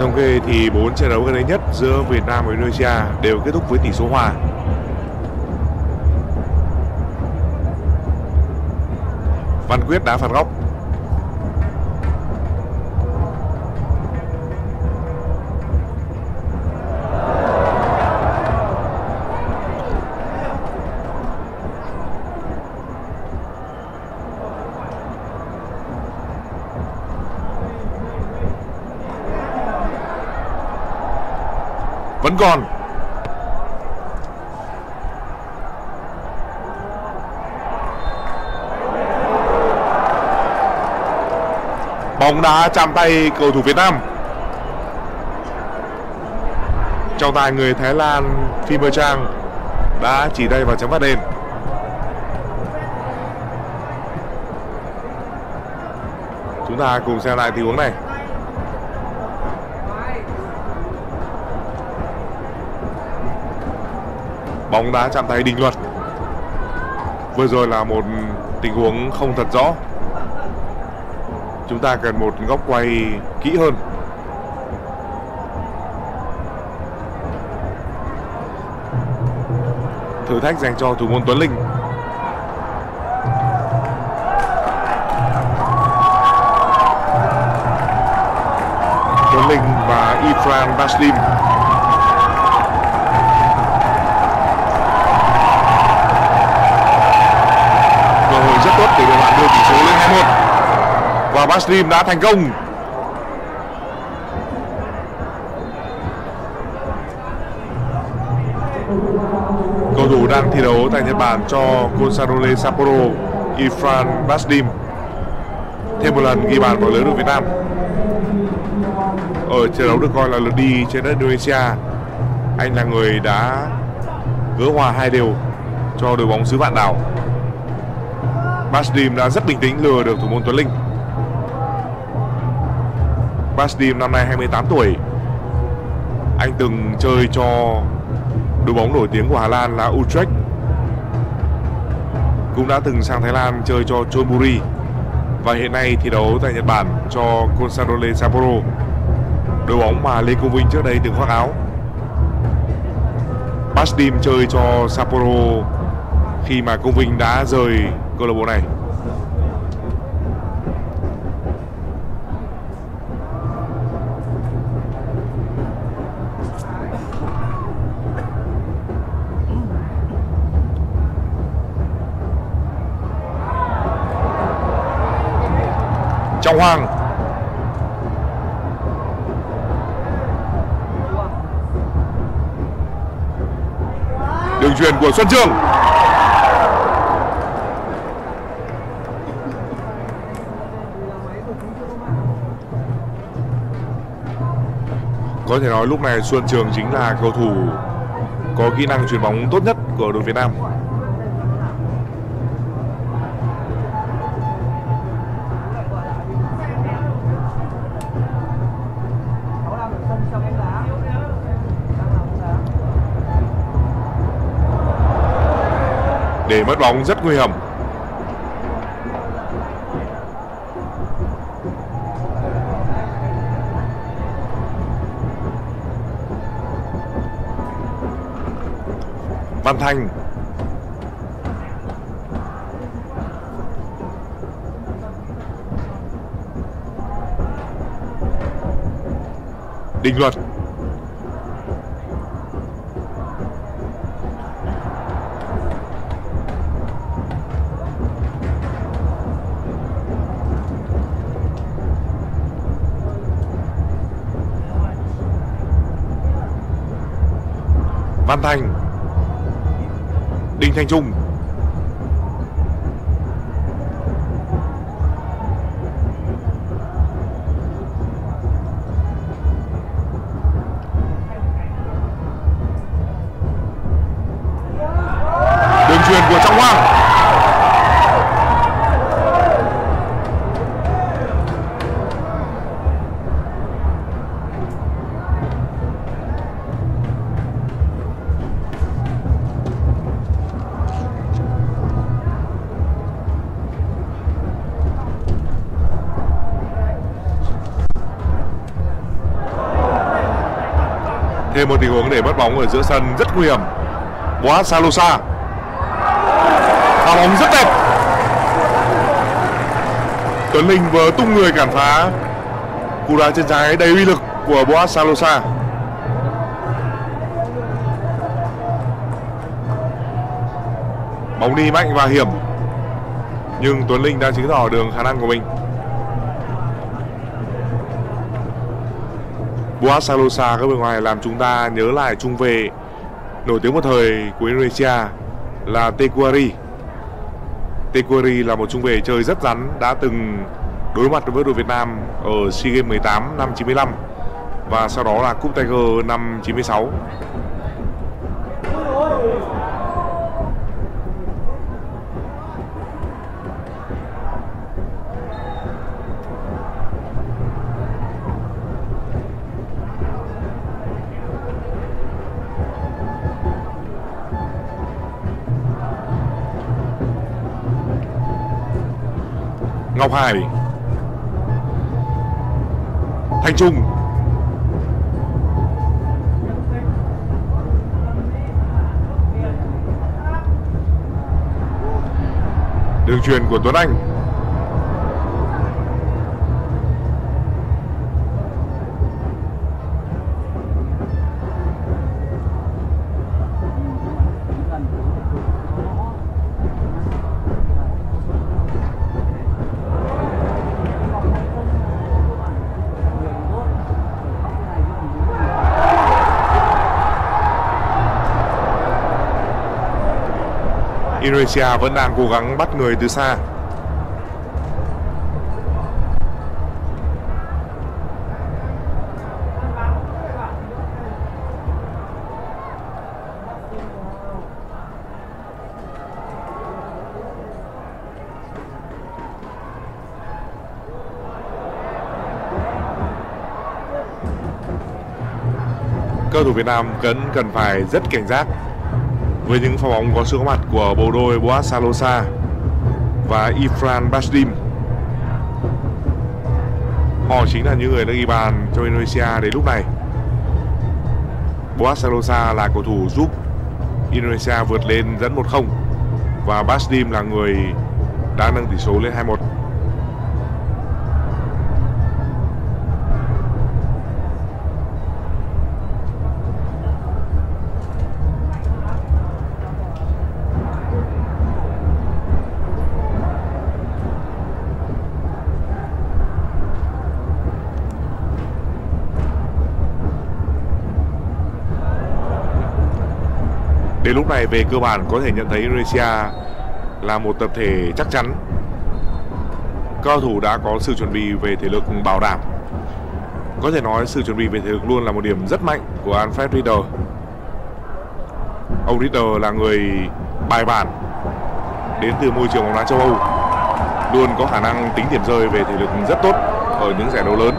thống kê thì 4 trận đấu gần đây nhất giữa Việt Nam và Indonesia đều kết thúc với tỷ số hòa. Văn Quyết đá phạt góc. Vẫn còn. Bóng đá chạm tay cầu thủ Việt Nam. Trọng tài người Thái Lan Phim Trang đã chỉ tay vào chấm phạt đền. Chúng ta cùng xem lại tình huống này. Bóng đá chạm tay đình luật. Vừa rồi là một tình huống không thật rõ. Chúng ta cần một góc quay kỹ hơn. Thử thách dành cho thủ môn Tuấn Linh. Tuấn Linh và Ifran Baslim Baslim đã thành công. Cầu thủ đang thi đấu tại Nhật Bản cho Consadole Sapporo Ifran Baslim thêm một lần ghi bàn vào lưới đội Việt Nam. Ở trận đấu được coi là lượt đi trên đất Indonesia, anh là người đã gỡ hòa hai đều cho đội bóng xứ vạn đảo. Baslim đã rất bình tĩnh lừa được thủ môn Tuấn Linh. Basdim năm nay 28 tuổi. Anh từng chơi cho đội bóng nổi tiếng của Hà Lan là Utrecht. Cũng đã từng sang Thái Lan chơi cho Chonburi. Và hiện nay thi đấu tại Nhật Bản cho Consadole Sapporo. Đội bóng mà Lê Công Vinh trước đây từng khoác áo. Basdim chơi cho Sapporo khi mà Công Vinh đã rời câu lạc bộ này. Trọng Hoàng. Đường truyền của Xuân Trường. Có thể nói lúc này Xuân Trường chính là cầu thủ có kỹ năng chuyền bóng tốt nhất của đội Việt Nam. Để mất bóng rất nguy hiểm. Văn Thành Đình Luật. Văn Thành Đinh Thanh Trung. Tình huống để mất bóng ở giữa sân rất nguy hiểm. Boas Salosa. Pha bóng rất đẹp. Tuấn Linh vừa tung người cản phá. Cú đá chân trái đầy uy lực của Boas Salosa. Bóng đi mạnh và hiểm. Nhưng Tuấn Linh đã chứng tỏ đường khả năng của mình. Boas Salosa, các bên ngoài làm chúng ta nhớ lại trung vệ nổi tiếng một thời của Indonesia là Teguari. Teguari là một trung vệ chơi rất rắn, đã từng đối mặt với đội Việt Nam ở SEA Games 18 năm 95 và sau đó là Cup Tiger năm 96. Ngọc Hải Thanh Trung. Đường truyền của Tuấn Anh. Indonesia vẫn đang cố gắng bắt người từ xa. Cầu thủ Việt Nam vẫn cần phải rất cảnh giác với những pha bóng có sự có mặt của bộ đôi Boas Salosa và Ifran Basdim. Họ chính là những người đã ghi bàn cho Indonesia đến lúc này. Boas Salosa là cầu thủ giúp Indonesia vượt lên dẫn 1-0 và Basdim là người đã nâng tỷ số lên 2-1. Này về cơ bản có thể nhận thấy Indonesia là một tập thể chắc chắn. Cao thủ đã có sự chuẩn bị về thể lực bảo đảm. Có thể nói sự chuẩn bị về thể lực luôn là một điểm rất mạnh của Alfred Rieder. Ông Rieder là người bài bản đến từ môi trường bóng đá châu Âu luôn có khả năng tính điểm rơi về thể lực rất tốt ở những giải đấu lớn.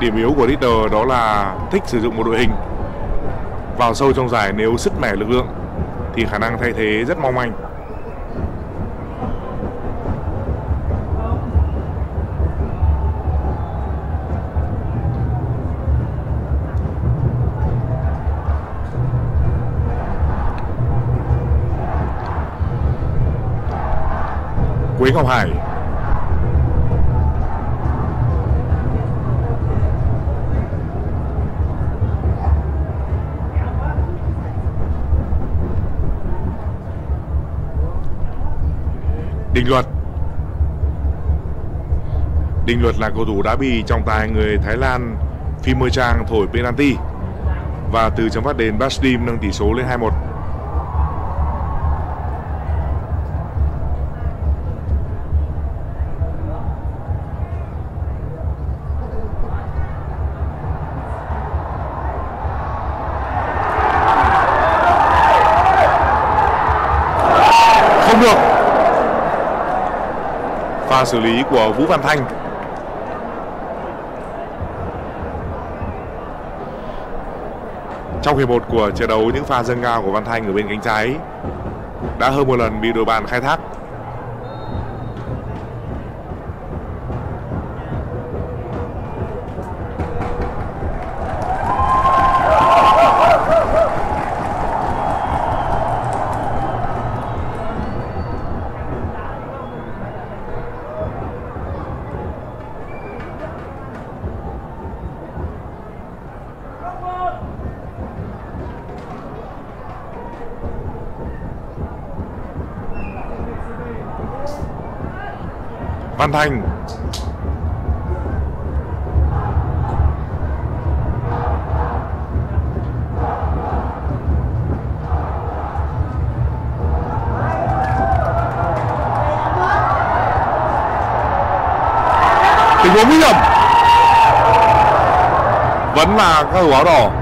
Điểm yếu của Ritter đó là thích sử dụng một đội hình vào sâu trong giải nếu sứt mẻ lực lượng, thì khả năng thay thế rất mong manh. Quế Ngọc Hải Đình Luật Đình Luật là cầu thủ đá bì trọng tài người Thái Lan Phim Mơ Trang thổi penalty và từ chấm phát đến Basdim nâng tỷ số lên 2-1. Pha xử lý của Vũ Văn Thanh. Trong hiệp một của trận đấu, những pha dâng cao của Văn Thanh ở bên cánh trái đã hơn một lần bị đội bạn khai thác. Văn Thành. Tình huống nguy hiểm. Vẫn là các thủ áo đỏ.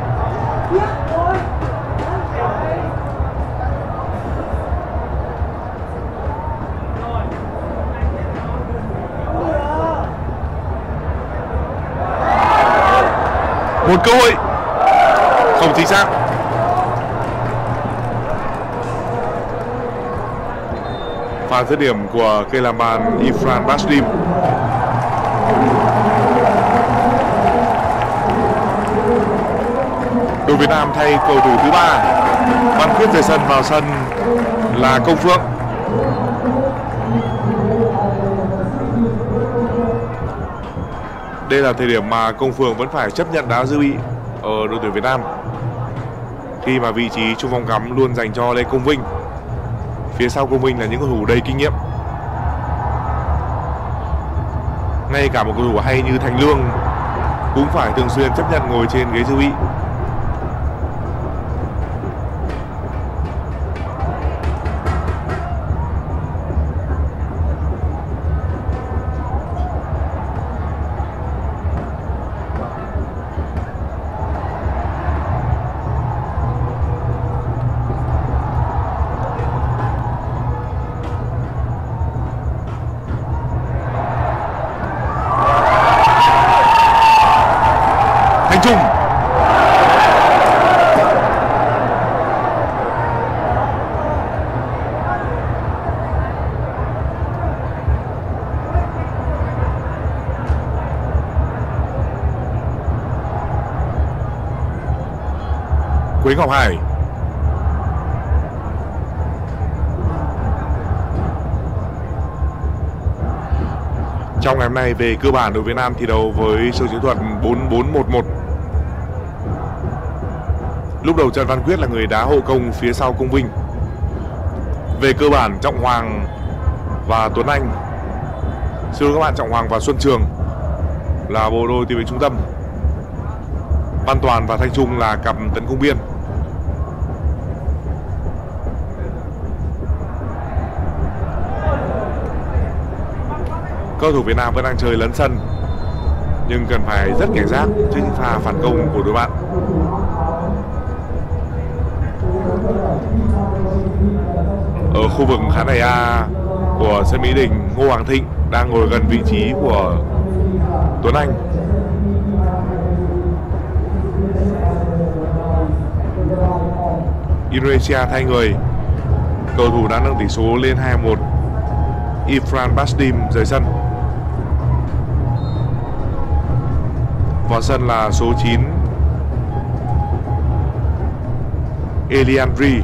Một cơ hội. Không chính xác. Pha dứt điểm của cây làm bàn Ifran Basdim đội Việt Nam thay cầu thủ thứ ba. Văn Quyết rời sân vào sân là Công Phượng. Đây là thời điểm mà Công Phượng vẫn phải chấp nhận đá dư bị ở đội tuyển Việt Nam. Khi mà vị trí trung phong cắm luôn dành cho Lê Công Vinh. Phía sau Công Vinh là những cầu thủ đầy kinh nghiệm. Ngay cả một cầu thủ hay như Thành Lương cũng phải thường xuyên chấp nhận ngồi trên ghế dư bị. Ngọc Hải Trong ngày hôm nay về cơ bản đội Việt Nam thi đấu với sơ chiến thuật 4-4-1-1 Lúc đầu Trần Văn Quyết là người đá hộ công phía sau công Vinh. Về cơ bản Trọng Hoàng và Tuấn Anh. Xin các bạn, Trọng Hoàng và Xuân Trường là bộ đôi tiền vệ trung tâm. Văn Toàn và Thanh Trung là cặp tấn công biên. Cầu thủ Việt Nam vẫn đang chơi lấn sân. Nhưng cần phải rất cảnh giác trước những pha phản công của đội bạn. Ở khu vực khán đài A của sân Mỹ Đình, Ngô Hoàng Thịnh đang ngồi gần vị trí của Tuấn Anh. Indonesia thay người. Cầu thủ đã nâng tỷ số lên 2-1 Ifran Basdim rời sân. Vào sân là số 9 Eliandri.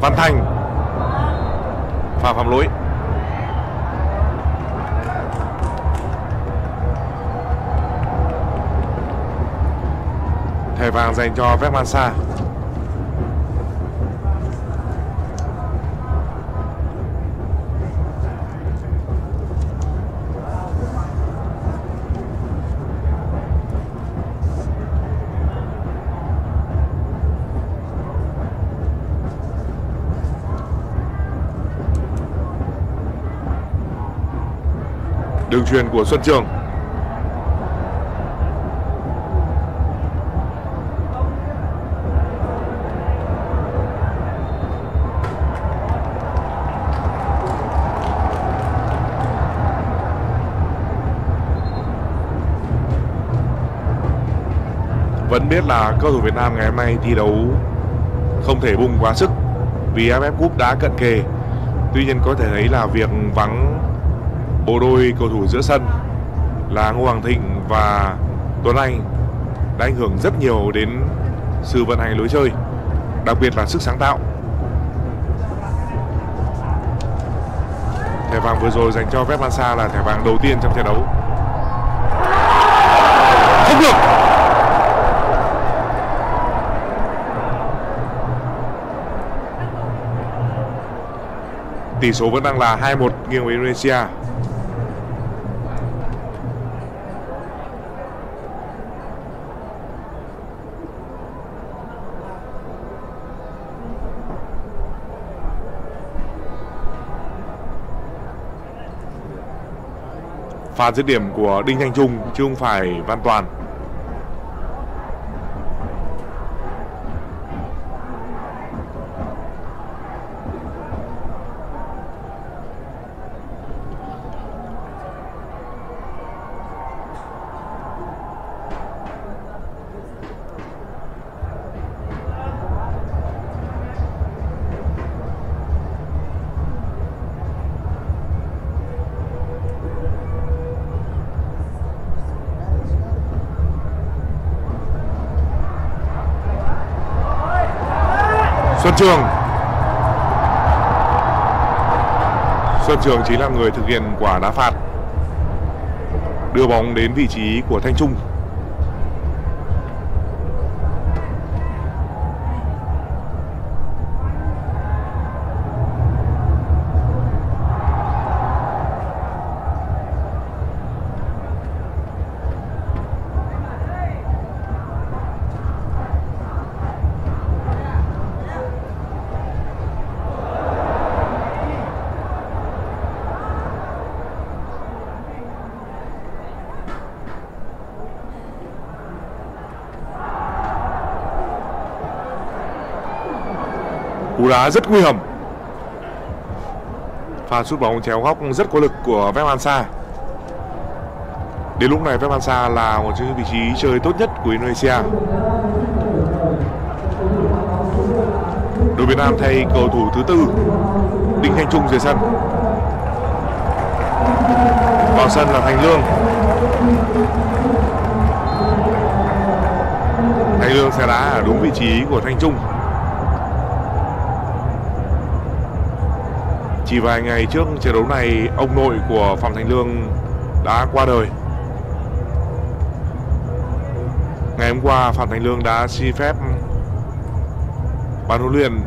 Văn Thành. Dành cho Vermansa đường truyền của Xuân Trường. Vẫn biết là cầu thủ Việt Nam ngày hôm nay thi đấu không thể bùng quá sức vì AFF Cup đã cận kề. Tuy nhiên có thể thấy là việc vắng bộ đôi cầu thủ giữa sân là Ngô Hoàng Thịnh và Tuấn Anh đã ảnh hưởng rất nhiều đến sự vận hành lối chơi, đặc biệt là sức sáng tạo. Thẻ vàng vừa rồi dành cho Pep Mansa là thẻ vàng đầu tiên trong trận đấu. Tỷ số vẫn đang là 2-1 nghiêng về Indonesia. pha dứt điểm của Đinh Thanh Trung chứ không phải Văn Toàn Xuân Trường. Xuân Trường chính là người thực hiện quả đá phạt. Đưa bóng đến vị trí của Thanh Trung. Cú đá rất nguy hiểm. Pha sút bóng chéo góc rất có lực của Vemansa đến lúc này Vemansa là một trong những vị trí chơi tốt nhất của Indonesia. Đội Việt Nam thay cầu thủ thứ tư, Đinh Thanh Trung dưới sân. Vào sân là Thành Lương. Thành Lương sẽ đá ở đúng vị trí của Thanh Trung. Chỉ vài ngày trước trận đấu này, ông nội của Phạm Thành Lương đã qua đời. Ngày hôm qua, Phạm Thành Lương đã xin phép ban huấn luyện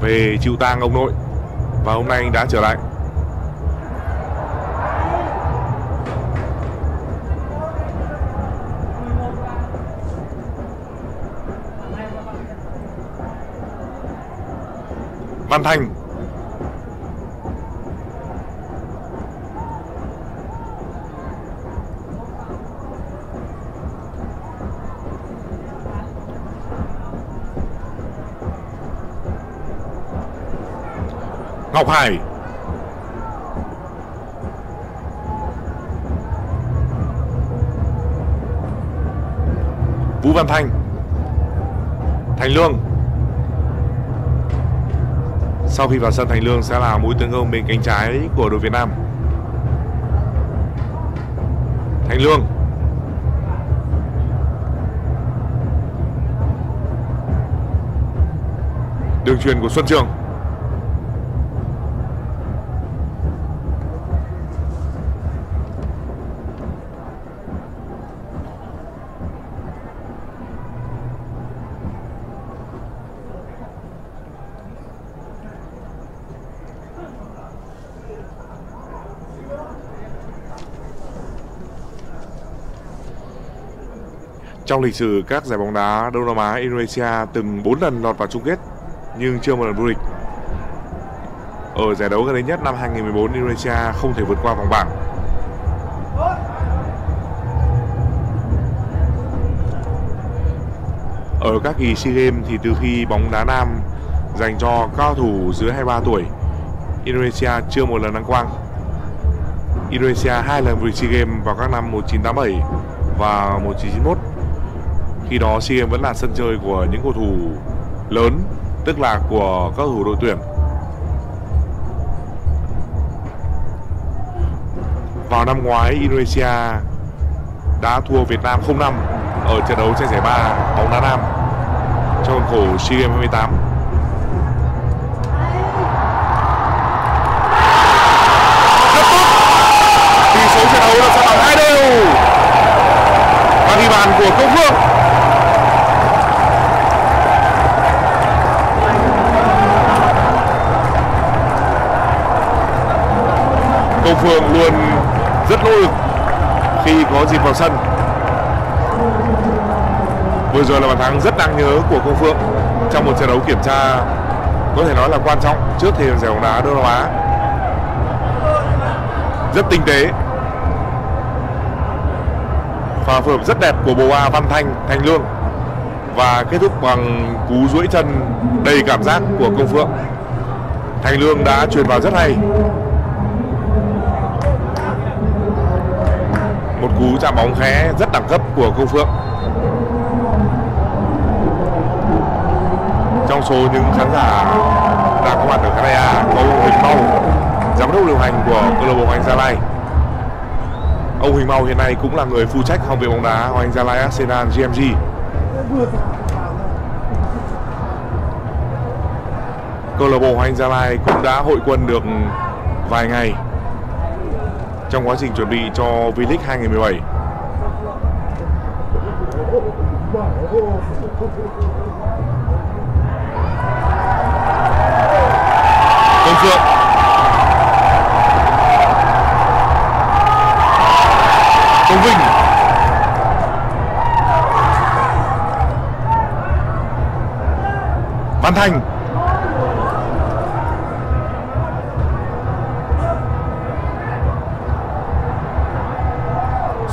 về chịu tang ông nội và hôm nay anh đã trở lại. Văn Thành Ngọc Hải. Vũ Văn Thanh. Thành Lương. Sau khi vào sân, Thành Lương sẽ là mũi tấn công bên cánh trái của đội Việt Nam. Thành Lương. Đường truyền của Xuân Trường. Trong lịch sử các giải bóng đá Đông Nam Á, Indonesia từng 4 lần lọt vào chung kết nhưng chưa một lần vô địch. Ở giải đấu gần đây nhất năm 2014, Indonesia không thể vượt qua vòng bảng. Ở các kỳ SEA Games thì từ khi bóng đá nam dành cho cao thủ dưới 23 tuổi, Indonesia chưa một lần đăng quang. Indonesia hai lần vô địch SEA Games vào các năm 1987 và 1991 khi đó SEA Games vẫn là sân chơi của những cầu thủ lớn, tức là của các cầu thủ đội tuyển. Vào năm ngoái, Indonesia đã thua Việt Nam 0-5 ở trận đấu trên giải ba bóng đá nam trong khuôn khổ SEA Games 28 tỷ số trận đấu là sàn hai đều. Và ghi bàn của công phương luôn rất nỗ lực khi có dịp vào sân. Vừa rồi là bàn thắng rất đáng nhớ của Công Phượng trong một trận đấu kiểm tra có thể nói là quan trọng trước thềm giải bóng đá Đông Nam Á. Rất tinh tế. Pha phối hợp rất đẹp của bộ A Văn Thanh, Thành Lương và kết thúc bằng cú duỗi chân đầy cảm giác của Công Phượng. Thành Lương đã truyền vào rất hay cú chạm bóng khé rất đẳng cấp của công phượng. Trong số những khán giả đang có mặt ở Canada, có ông Huỳnh Mau giám đốc điều hành của câu lạc bộ Hoàng Gia Lai. Ông Huỳnh Mau hiện nay cũng là người phụ trách học viện bóng đá Hoàng Gia Lai Arsenal GMG câu lạc bộ Hoàng Gia Lai cũng đã hội quân được vài ngày trong quá trình chuẩn bị cho V-League 2017. Công vâng, Phượng. Công Vinh. Văn Thành.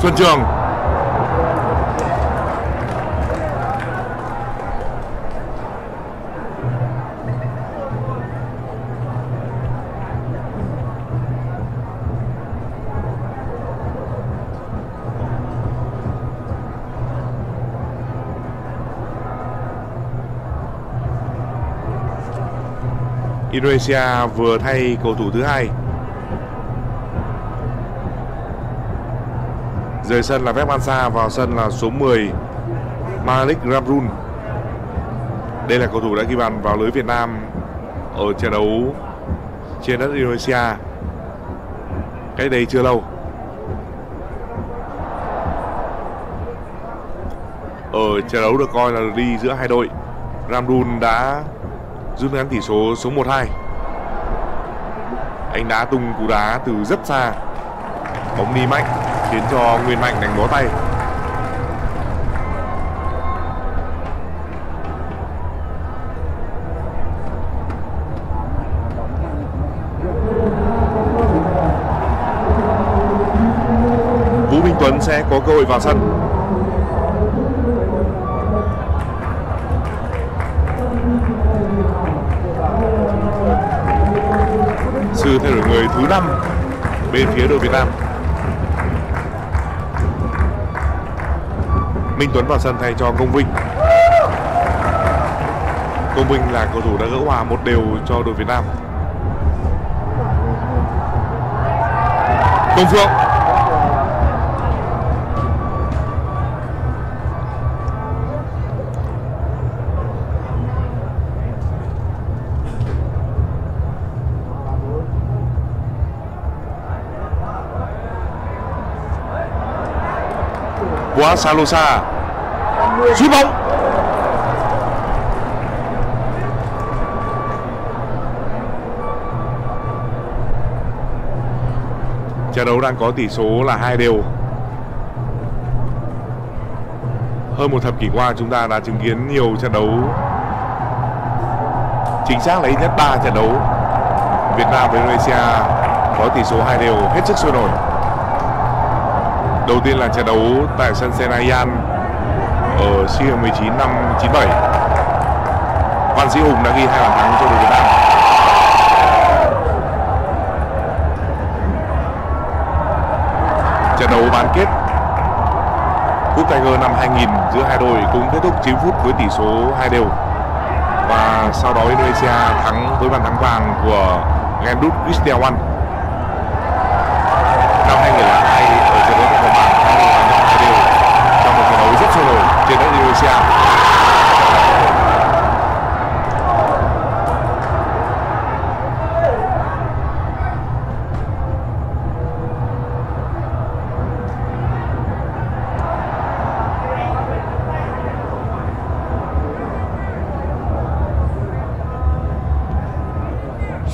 Xuân Trường. Indonesia vừa thay cầu thủ thứ hai. Rời sân là Pep Ansa, vào sân là số 10 Malik Ramrun. Đây là cầu thủ đã ghi bàn vào lưới Việt Nam ở trận đấu trên đất Indonesia. Cách đây chưa lâu. Ở trận đấu được coi là đi giữa hai đội Ramrun đã rút ngắn tỷ số số 1-2 anh đã tung cú đá từ rất xa. Bóng đi mạnh khiến cho Nguyên Mạnh đánh bó tay Vũ Minh Tuấn sẽ có cơ hội vào sân sự thay đổi người thứ năm, bên phía đội Việt Nam. Minh Tuấn vào sân thay cho Công Vinh. Công Vinh là cầu thủ đã gỡ hòa một đều cho đội Việt Nam. Công Phượng của Salosa sút bóng. Trận đấu đang có tỷ số là hai đều. Hơn một thập kỷ qua, chúng ta đã chứng kiến nhiều trận đấu. Chính xác là ít nhất 3 trận đấu. Việt Nam với Indonesia có tỷ số hai đều, hết sức sôi nổi. Đầu tiên là trận đấu tại sân Senayan ở SEA Games 19 năm 97. Văn Sĩ Hùng đã ghi hai bàn thắng cho đội Việt Nam. Trận đấu bán kết Cúp Tiger năm 2000 giữa hai đội cũng kết thúc 9 phút với tỷ số 2 đều. Và sau đó Indonesia thắng với bàn thắng vàng của Gendut Kristiawan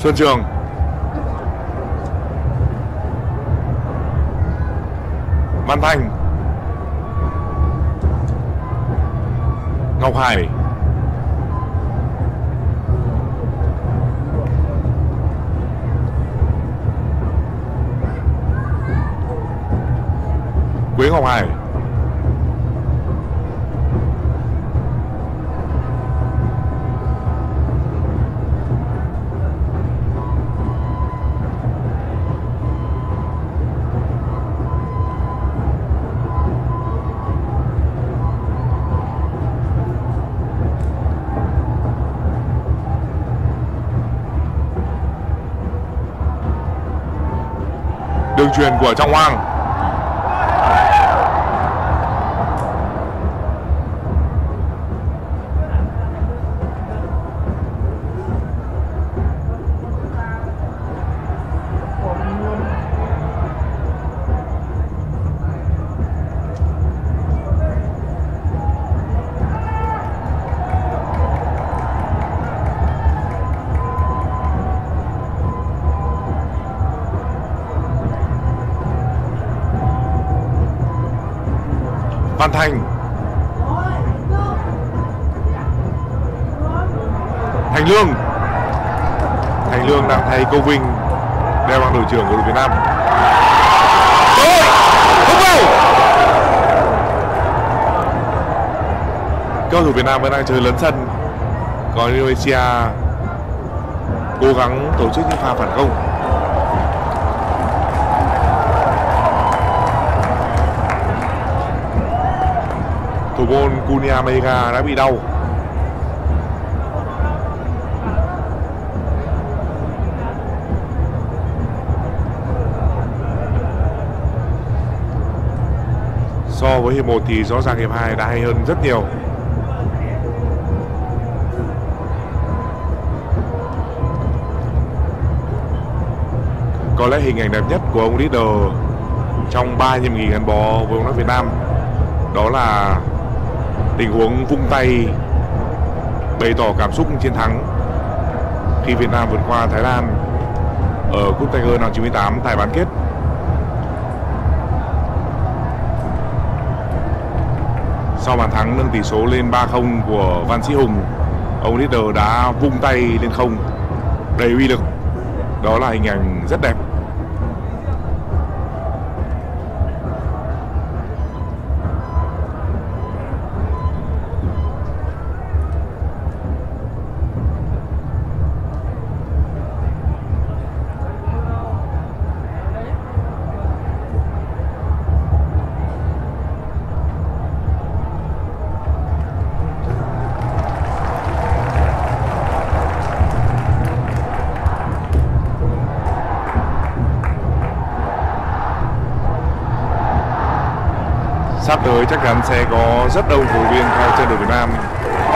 Xuân Trường. Văn Thành Ngọc Hải. Quế Ngọc Hải. Truyền của Trọng Hoàng. Hoàn Thành. Thành Lương. Thành Lương đang thay Câu Vinh đeo bằng đội trưởng của đội Việt Nam. Rồi, không vào. Cầu thủ Việt Nam vẫn đang chơi lớn sân. Còn Indonesia cố gắng tổ chức những pha phản công. Kunia Mega đã bị đau. So với hiệp 1 thì rõ ràng hiệp 2 đã hay hơn rất nhiều. Có lẽ hình ảnh đẹp nhất của ông leader trong 3 nhiệm kỳ gắn bó với bóng đá Việt Nam đó là tình huống vung tay bày tỏ cảm xúc chiến thắng khi Việt Nam vượt qua Thái Lan ở Cúp Tiger năm 98 tại bán kết. Sau bàn thắng nâng tỷ số lên 3-0 của Văn Sĩ Hùng, ông leader đã vung tay lên không đầy uy lực. Đó là hình ảnh rất đẹp sắp tới chắc chắn sẽ có rất đông cổ viên theo chân đội Việt Nam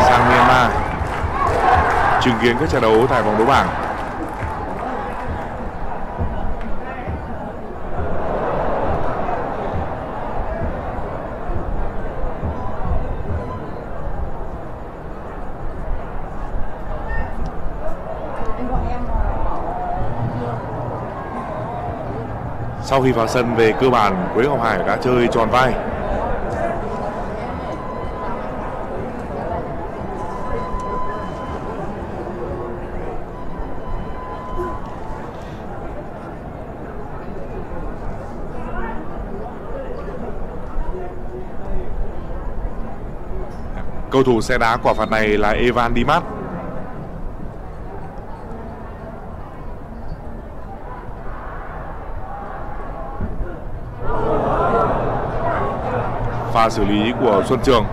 sang Myanmar chứng kiến các trận đấu tại vòng đấu bảng. Sau khi vào sân về cơ bản, Quế Ngọc Hải đã chơi tròn vai. Cầu thủ xe đá quả phạt này là Evan Dimas. Pha xử lý của Xuân Trường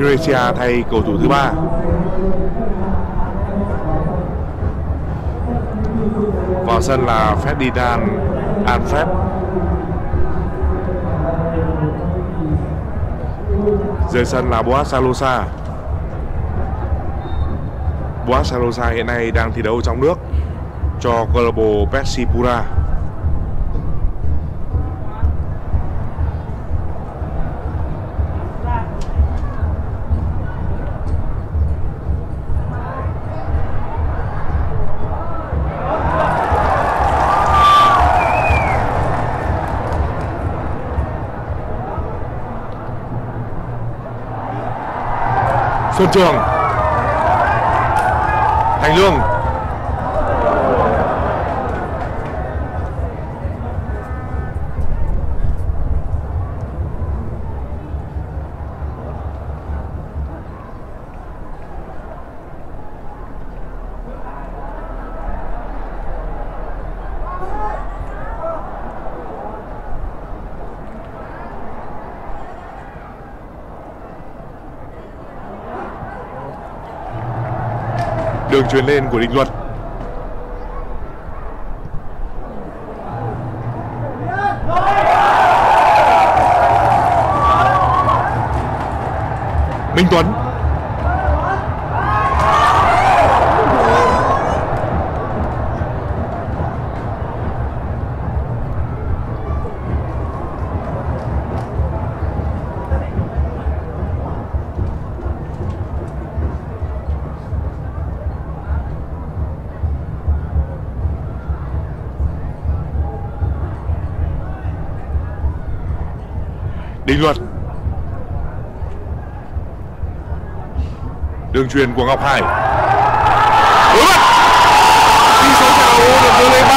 Indonesia thay cầu thủ thứ ba. Vào sân là Ferdinand Alfred rời sân là Boas Salosa. Boas Salosa hiện nay đang thi đấu trong nước cho câu lạc bộ Persipura Trường. Thành Lương đường truyền lên của Đình Luật. Minh Tuấn. Đường truyền của Ngọc Hải. Đối mặt Tỷ số kèo được đưa lên ba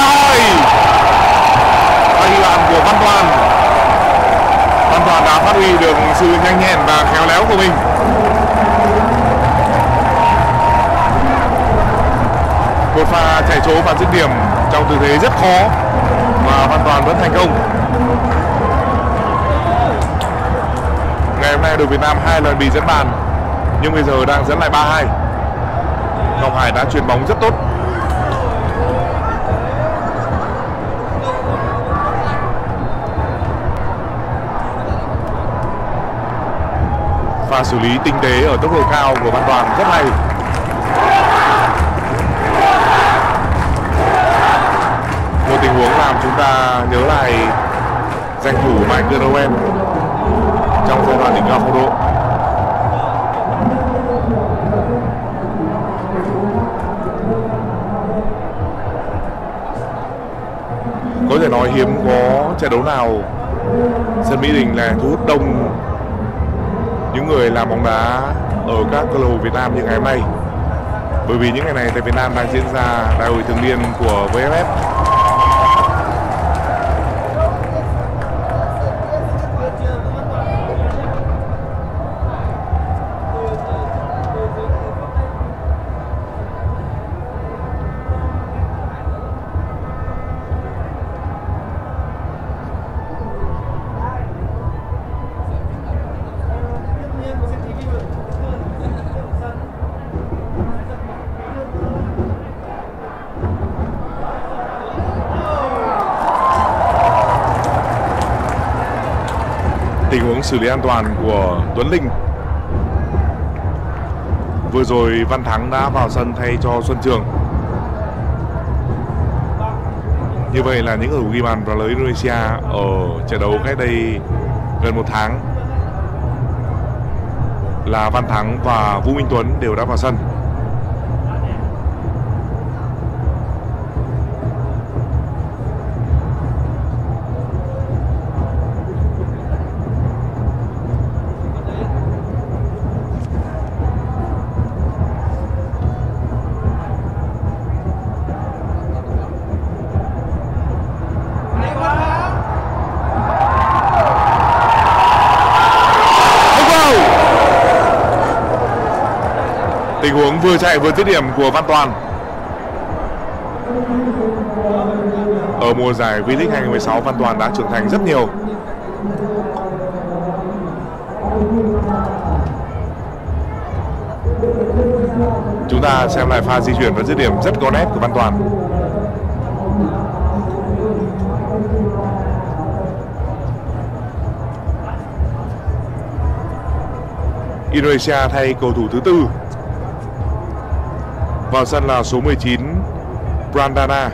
Và ghi làm của Văn Toàn. Văn Toàn đã phát huy được sự nhanh nhẹn và khéo léo của mình. Một pha chạy chỗ và dứt điểm trong tư thế rất khó mà Văn Toàn vẫn thành công. Ngày hôm nay đội Việt Nam hai lần bị dẫn bàn nhưng bây giờ đang dẫn lại 3-2 Ngọc Hải đã chuyền bóng rất tốt. Pha xử lý tinh tế ở tốc độ cao của Văn Toàn rất hay. Một tình huống làm chúng ta nhớ lại danh thủ Michael Owen trong giai đoạn đỉnh cao phong độ. Thể nói hiếm có trận đấu nào sân Mỹ Đình là thu hút đông những người làm bóng đá ở các câu lạc bộ Việt Nam như ngày hôm nay? Bởi vì những ngày này tại Việt Nam đang diễn ra đại hội thường niên của VFF tình huống xử lý an toàn của Tuấn Linh. Vừa rồi Văn Thắng đã vào sân thay cho Xuân Trường. Như vậy là những cầu thủ ghi bàn vào lưới Indonesia ở trận đấu cách đây gần một tháng là Văn Thắng và Vũ Minh Tuấn đều đã vào sân. Vừa chạy vừa dứt điểm của Văn Toàn. Ở mùa giải V-League 2016 Văn Toàn đã trưởng thành rất nhiều. Chúng ta xem lại pha di chuyển và dứt điểm rất có nét của Văn Toàn. Indonesia thay cầu thủ thứ tư vào sân là số 19 Brandana.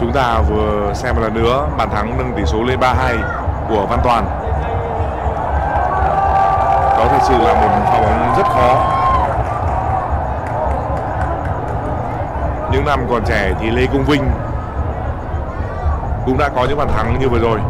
Chúng ta vừa xem một lần nữa, bàn thắng nâng tỷ số lên 3-2 của Văn Toàn. Đó thật sự là một pha bóng rất khó. Những năm còn trẻ thì Lê Công Vinh cũng đã có những bàn thắng như vừa rồi.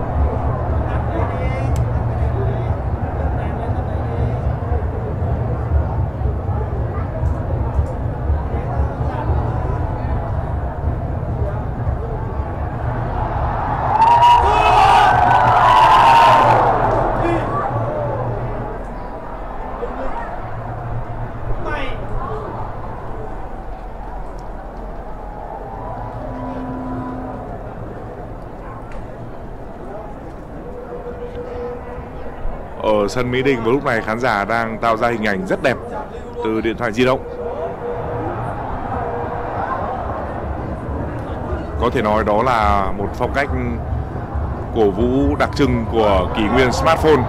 sân Mỹ Đình vào lúc này khán giả đang tạo ra hình ảnh rất đẹp từ điện thoại di động. Có thể nói đó là một phong cách cổ vũ đặc trưng của kỷ nguyên smartphone.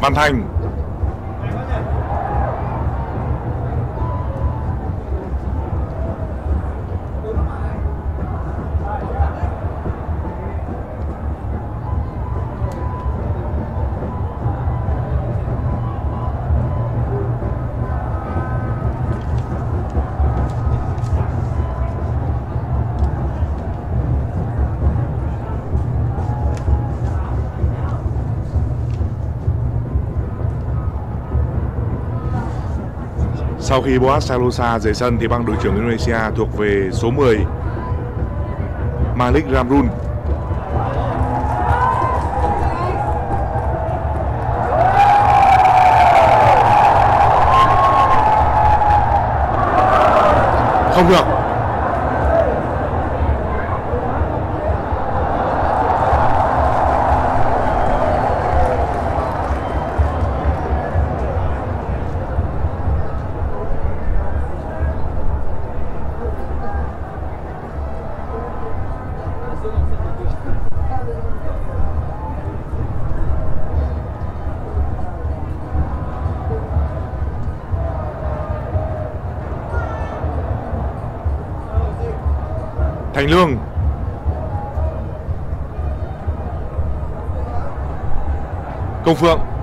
Văn Thành Sau khi Boas Salosa rời sân thì băng đội trưởng Indonesia thuộc về số 10 Malik Ramrun. Không được. Công Phượng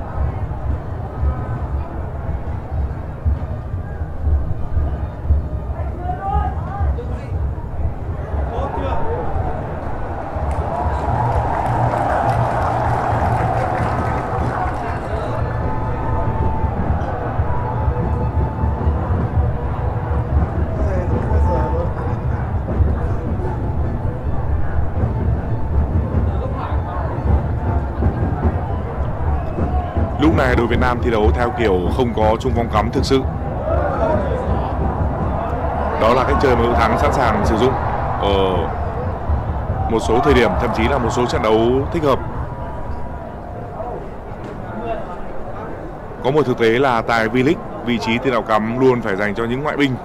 đội Việt Nam thi đấu theo kiểu không có trung phong cắm thực sự. Đó là cách chơi mà Hữu Thắng sẵn sàng sử dụng ở một số thời điểm, thậm chí là một số trận đấu thích hợp. Có một thực tế là tại V-League, vị trí tiền đạo cắm luôn phải dành cho những ngoại binh.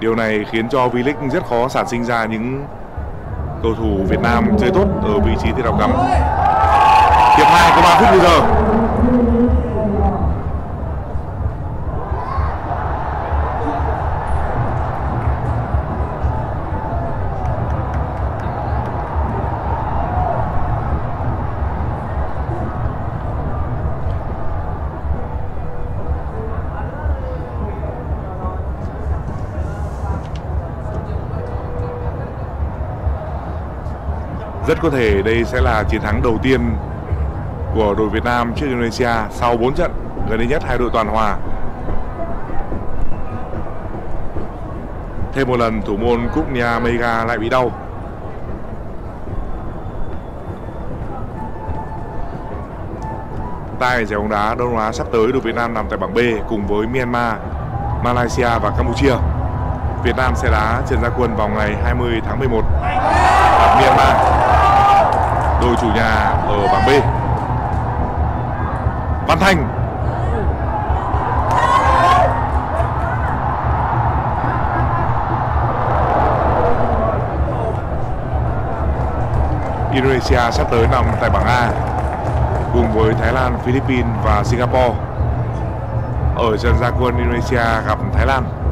Điều này khiến cho V-League rất khó sản sinh ra những cầu thủ Việt Nam chơi tốt ở vị trí tiền đạo cắm. Hiệp hai có 3 phút bây giờ. Rất có thể đây sẽ là chiến thắng đầu tiên của đội Việt Nam trước Indonesia sau 4 trận gần đây nhất hai đội toàn hòa. Thêm một lần thủ môn Cúc Nia Mega lại bị đau. Tại giải bóng đá Đông Nam Á sắp tới đội Việt Nam nằm tại bảng B cùng với Myanmar, Malaysia và Campuchia. Việt Nam sẽ đá trận gia quân vào ngày 20 tháng 11 gặp Myanmar, đội chủ nhà ở bảng B. Văn Thành Indonesia sắp tới nằm tại bảng A cùng với Thái Lan, Philippines và Singapore. Ở trận gia quân Indonesia gặp Thái Lan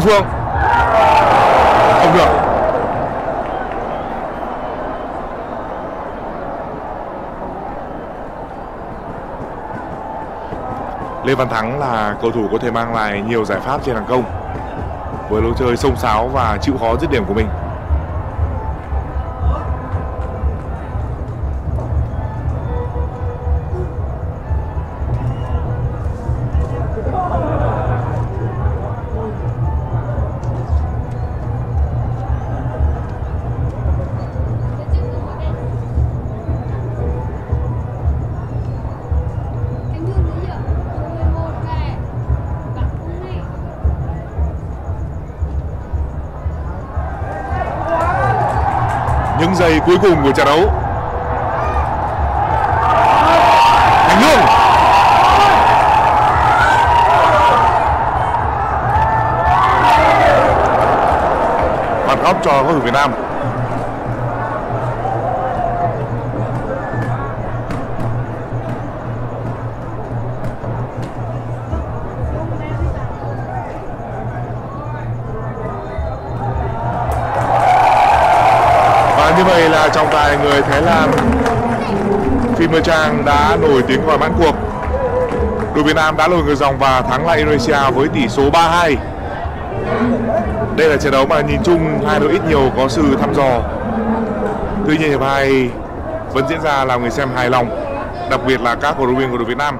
đối phương. Không được. Lê Văn Thắng là cầu thủ có thể mang lại nhiều giải pháp trên hàng công với lối chơi sông sáo và chịu khó dứt điểm của mình. Cuối cùng của trận đấu. Thành Lương phạt góc cho cầu thủ Việt Nam. Thái Lan Phim Mơ Trang đã nổi tiếng còi mãn cuộc. Đội Việt Nam đã lùi ngược dòng và thắng lại Indonesia với tỷ số 3-2 đây là trận đấu mà nhìn chung hai đội ít nhiều có sự thăm dò. Tuy nhiên, hiệp hai vẫn diễn ra làm người xem hài lòng, đặc biệt là các cổ động viên của đội Việt Nam.